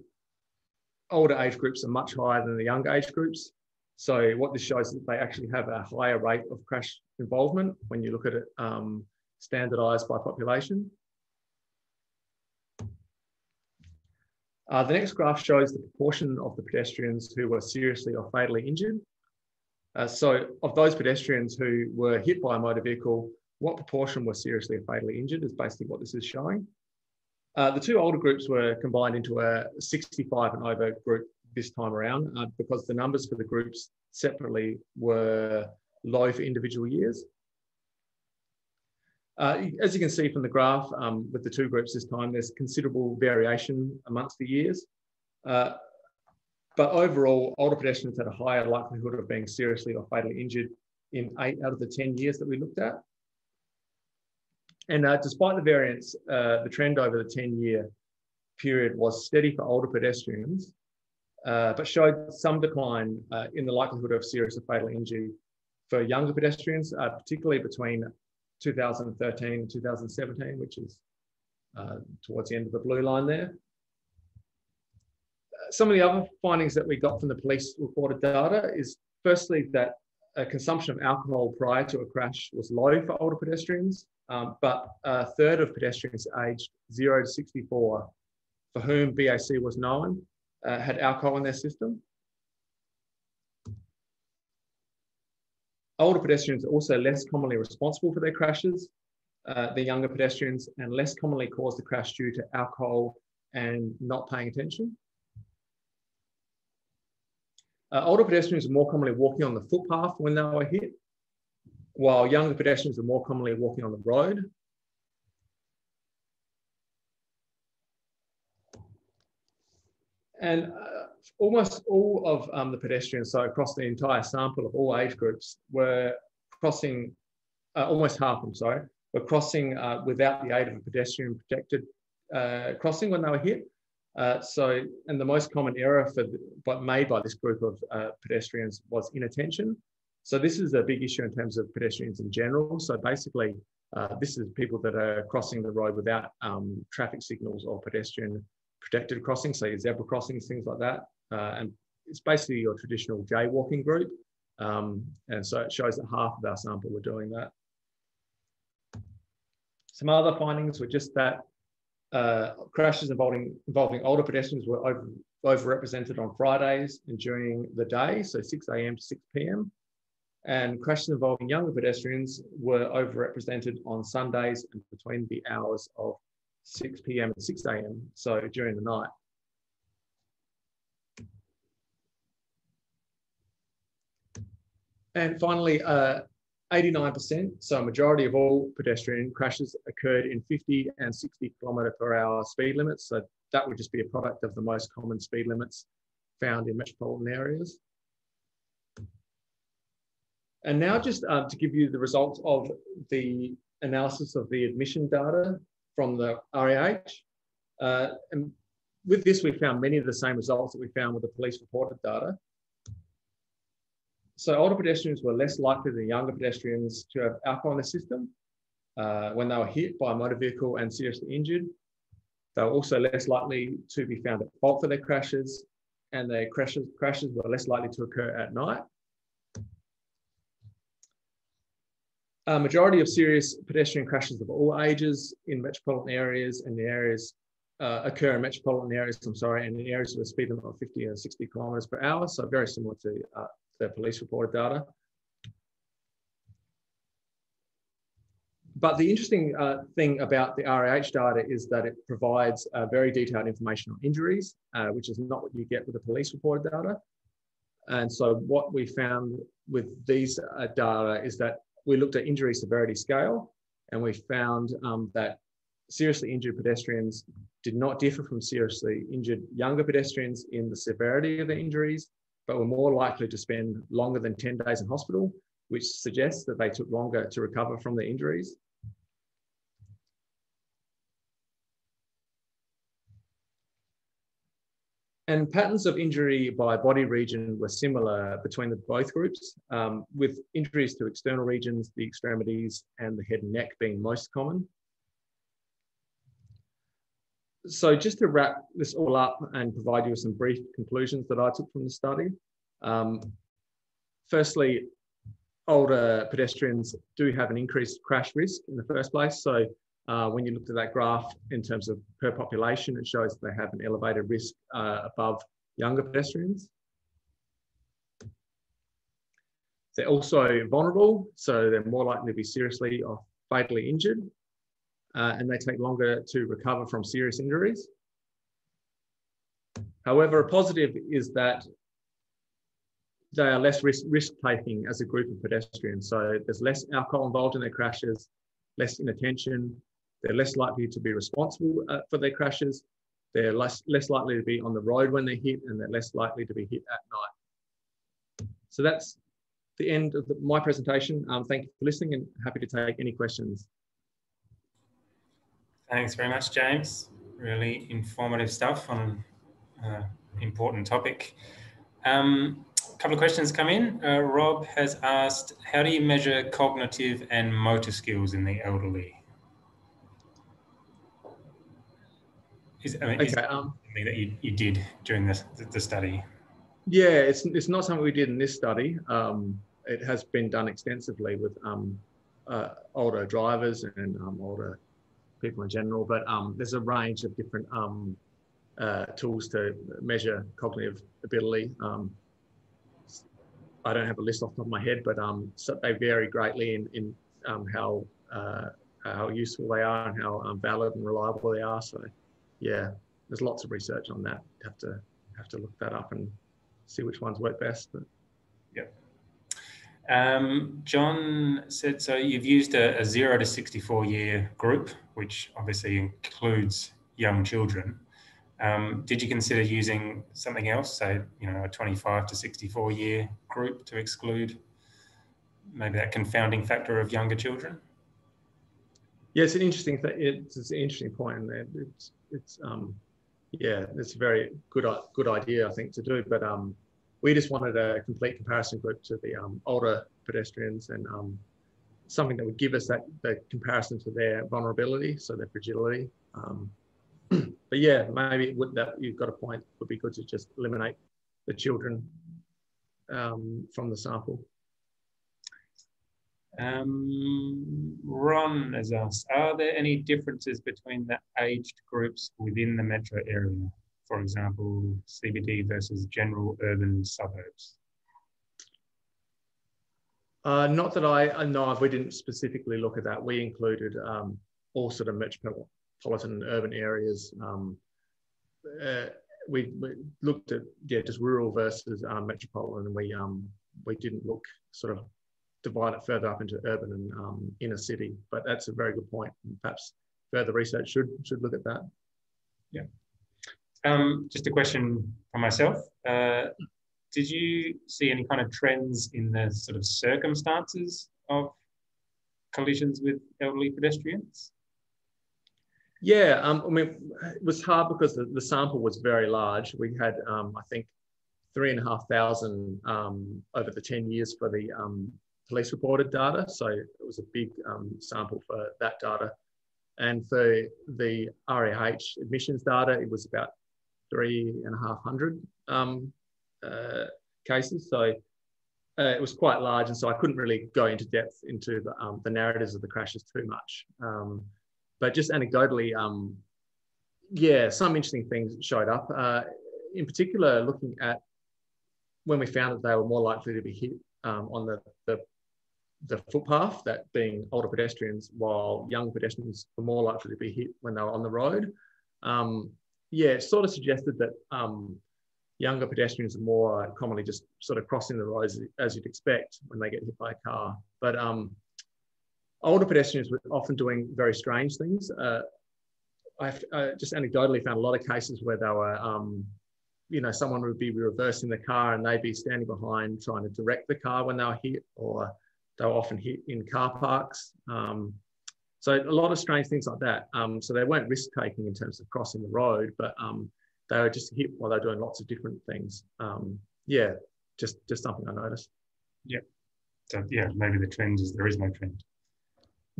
older age groups are much higher than the younger age groups. So what this shows is that they actually have a higher rate of crash involvement when you look at it um, standardized by population. Uh, the next graph shows the proportion of the pedestrians who were seriously or fatally injured. Uh, so of those pedestrians who were hit by a motor vehicle, what proportion were seriously or fatally injured is basically what this is showing. Uh, the two older groups were combined into a 65 and over group this time around uh, because the numbers for the groups separately were low for individual years. Uh, as you can see from the graph, um, with the two groups this time, there's considerable variation amongst the years. Uh, but overall, older pedestrians had a higher likelihood of being seriously or fatally injured in eight out of the 10 years that we looked at. And uh, despite the variance, uh, the trend over the 10 year period was steady for older pedestrians, uh, but showed some decline uh, in the likelihood of serious or fatal injury for younger pedestrians, uh, particularly between 2013 and 2017, which is uh, towards the end of the blue line there. Some of the other findings that we got from the police reported data is firstly that consumption of alcohol prior to a crash was low for older pedestrians, um, but a third of pedestrians aged 0 to 64 for whom BAC was known uh, had alcohol in their system. Older pedestrians are also less commonly responsible for their crashes uh, younger pedestrians and less commonly cause the crash due to alcohol and not paying attention. Uh, older pedestrians are more commonly walking on the footpath when they were hit, while younger pedestrians are more commonly walking on the road. And uh, almost all of um, the pedestrians, so across the entire sample of all age groups, were crossing, uh, almost half, I'm sorry, were crossing uh, without the aid of a pedestrian protected uh, crossing when they were hit. Uh, so, and the most common error for made by this group of uh, pedestrians was inattention. So this is a big issue in terms of pedestrians in general. So basically, uh, this is people that are crossing the road without um, traffic signals or pedestrian protected crossings, so zebra crossings, things like that. Uh, and it's basically your traditional jaywalking group. Um, and so it shows that half of our sample were doing that. Some other findings were just that uh, crashes involving, involving older pedestrians were over, overrepresented on Fridays and during the day, so 6 a.m. to 6 p.m. And crashes involving younger pedestrians were overrepresented on Sundays and between the hours of 6 p.m. and 6 a.m., so during the night. And finally, uh, 89%, so a majority of all pedestrian crashes occurred in 50 and 60 kilometre per hour speed limits. So that would just be a product of the most common speed limits found in metropolitan areas. And now just uh, to give you the results of the analysis of the admission data from the RAH. Uh, and with this, we found many of the same results that we found with the police reported data. So older pedestrians were less likely than younger pedestrians to have alcohol in the system uh, when they were hit by a motor vehicle and seriously injured. They were also less likely to be found at fault for their crashes, and their crashes, crashes were less likely to occur at night. A majority of serious pedestrian crashes of all ages in metropolitan areas and the areas uh, occur in metropolitan areas, I'm sorry, and in areas with a speed limit of 50 and 60 kilometers per hour. So very similar to uh, the police reported data. But the interesting uh, thing about the RAH data is that it provides uh, very detailed information on injuries, uh, which is not what you get with the police reported data. And so what we found with these uh, data is that we looked at injury severity scale, and we found um, that seriously injured pedestrians did not differ from seriously injured younger pedestrians in the severity of their injuries, but were more likely to spend longer than 10 days in hospital, which suggests that they took longer to recover from their injuries. And patterns of injury by body region were similar between the both groups, um, with injuries to external regions, the extremities, and the head and neck being most common. So just to wrap this all up and provide you with some brief conclusions that I took from the study. Um, firstly, older pedestrians do have an increased crash risk in the first place. So uh, when you look at that graph in terms of per population, it shows they have an elevated risk uh, above younger pedestrians. They're also vulnerable, so they're more likely to be seriously or fatally injured, uh, and they take longer to recover from serious injuries. However, a positive is that they are less risk, risk taking as a group of pedestrians. So there's less alcohol involved in their crashes, less inattention, they're less likely to be responsible uh, for their crashes. They're less, less likely to be on the road when they're hit, and they're less likely to be hit at night. So that's the end of the, my presentation. Um, thank you for listening and happy to take any questions.
Thanks very much, James. Really informative stuff on an uh, important topic. Um, a couple of questions come in. Uh, Rob has asked, how do you measure cognitive and motor skills in the elderly? Is, I mean, okay, um, something that you, you did during the, the study?
Yeah, it's, it's not something we did in this study. Um, it has been done extensively with um, uh, older drivers and um, older people in general, but um, there's a range of different um, uh, tools to measure cognitive ability. I don't have a list off the top of my head, but so they vary greatly in, in how uh, how useful they are and how valid and reliable they are. So yeah, there's lots of research on that. Have to have to look that up and see which ones work best. But
yeah. Um, John said, so you've used a, a, zero to 64 year group, which obviously includes young children. Um, did you consider using something else, say, you know, a 25 to 64 year group to exclude maybe that confounding factor of younger children?
Yeah, it's an interesting th- it's, an interesting point, and it's it's um, yeah, it's a very good good idea I think to do. But um, we just wanted a complete comparison group to the um, older pedestrians and um, something that would give us that the comparison to their vulnerability, so their fragility. Um, but yeah, maybe would that you've got a point. Would be good to just eliminate the children um, from the sample.
Um, Ron has asked, are there any differences between the aged groups within the metro area? For example, CBD versus general urban suburbs?
Uh, not that I, I know of, we didn't specifically look at that. We included um, all sort of metropolitan urban areas. Um, uh, we, we, looked at yeah just rural versus um, metropolitan, and we um, we didn't look sort of divide it further up into urban and um, inner city. But that's a very good point. Perhaps further research should should look at that.
Yeah. Um, just a question for myself. Uh, did you see any kind of trends in the sort of circumstances of collisions with elderly pedestrians?
Yeah, um, I mean, it was hard because the, the sample was very large. We had, um, I think, three and a half thousand um, over the 10 years for the um, police reported data. So it was a big um, sample for that data. And for the RAH admissions data, it was about three and a half hundred um, uh, cases. So uh, it was quite large. And so I couldn't really go into depth into the, um, the narratives of the crashes too much. Um, but just anecdotally, um, yeah, some interesting things showed up. Uh, in particular, looking at when we found that they were more likely to be hit um, on the, the the footpath, that being older pedestrians, while young pedestrians were more likely to be hit when they were on the road. Um, yeah, it sort of suggested that um, younger pedestrians are more commonly just sort of crossing the road as, you'd expect when they get hit by a car. But um, older pedestrians were often doing very strange things. Uh, I've uh, just anecdotally found a lot of cases where they were, um, you know, someone would be reversing the car and they'd be standing behind trying to direct the car when they were hit, or they were often hit in car parks. Um, so a lot of strange things like that. Um, so they weren't risk taking in terms of crossing the road, but um, they were just hit while they're doing lots of different things. Um, yeah, just just something I noticed.
Yeah. So yeah, maybe the trend is there is no trend.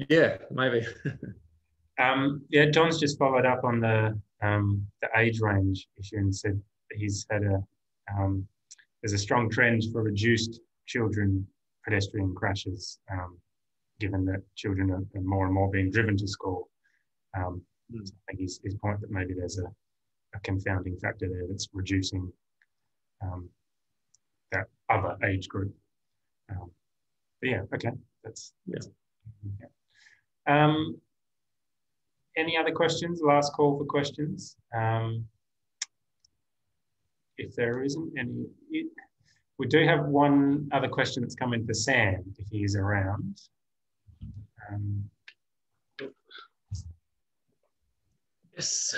Yeah, maybe.
um, yeah, John's just followed up on the um, the age range issue and said he's had a um, there's a strong trend for reduced children pedestrian crashes, um, given that children are, are, more and more being driven to school. Um, mm. so I think his, his point that maybe there's a, a confounding factor there that's reducing um, that other age group. Um, but yeah, okay, that's, yeah. yeah. Um, any other questions? Last call for questions. Um, if there isn't any, it, we do have one other question that's coming for Sam, if he's around. Um, yes.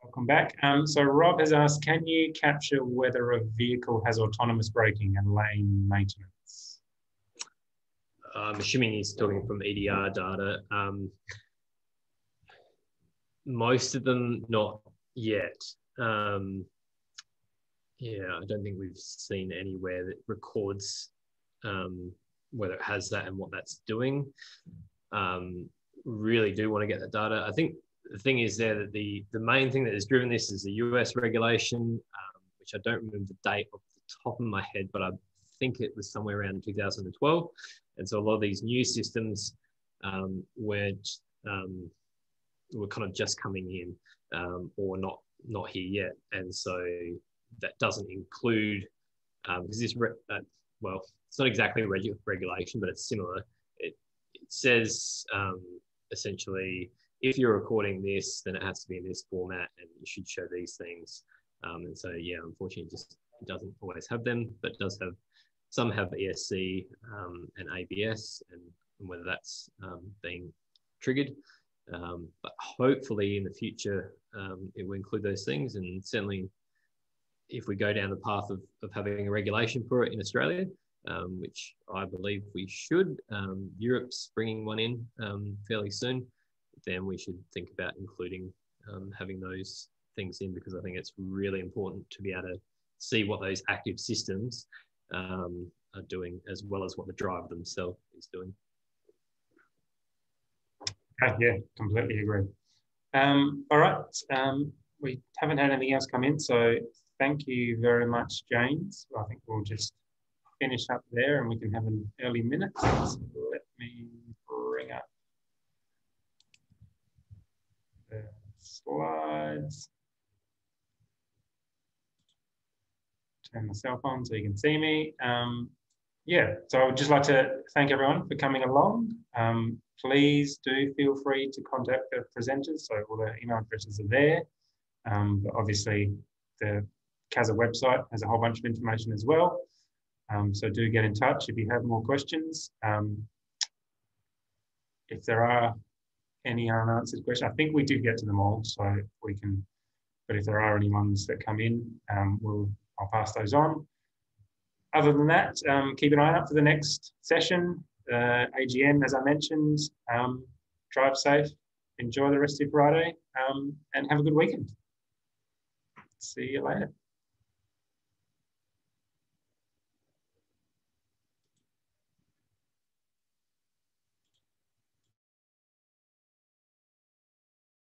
Welcome back. Um, so Rob has asked, can you capture whether a vehicle has autonomous braking and lane maintenance?
I'm assuming he's talking from EDR data. Um, most of them not yet. Um, yeah, I don't think we've seen anywhere that records um, whether it has that and what that's doing. Um, really do want to get that data. I think the thing is there that the the main thing that has driven this is the US regulation, um, which I don't remember the date off the top of my head, but I think it was somewhere around 2012. And so a lot of these new systems um, were um, were kind of just coming in um, or not not here yet, and so that doesn't include because um, this uh, well it's not exactly regu- regulation, but it's similar. It, it says um, essentially if you're recording this, then it has to be in this format and you should show these things. Um, and so, yeah, unfortunately, just doesn't always have them, but does have some have ESC um, and ABS, and, and whether that's um, being triggered. Um, but hopefully, in the future, it will include those things. And certainly, if we go down the path of, of having a regulation for it in Australia, um, which I believe we should, Europe's bringing one in fairly soon then we should think about including um, having those things in because I think it's really important to be able to see what those active systems um, are doing as well as what the driver themselves is doing.
Uh, yeah, completely agree. Um, all right, um, we haven't had anything else come in, so thank you very much, James. I think we'll just finish up there and we can have an early minute. So let me bring up the slides. Turn my cell phone so you can see me. Um, yeah, so I would just like to thank everyone for coming along. Um, please do feel free to contact the presenters. So all the email addresses are there. Um, but obviously the CASR website has a whole bunch of information as well. Um, so do get in touch if you have more questions. Um, if there are any unanswered questions. I think we did get to them all, so we can. But if there are any ones that come in, um, we'll I'll pass those on. Other than that, um, keep an eye out for the next session. Uh, AGM, as I mentioned. Um, drive safe. Enjoy the rest of your Friday, um, and have a good weekend. See you later.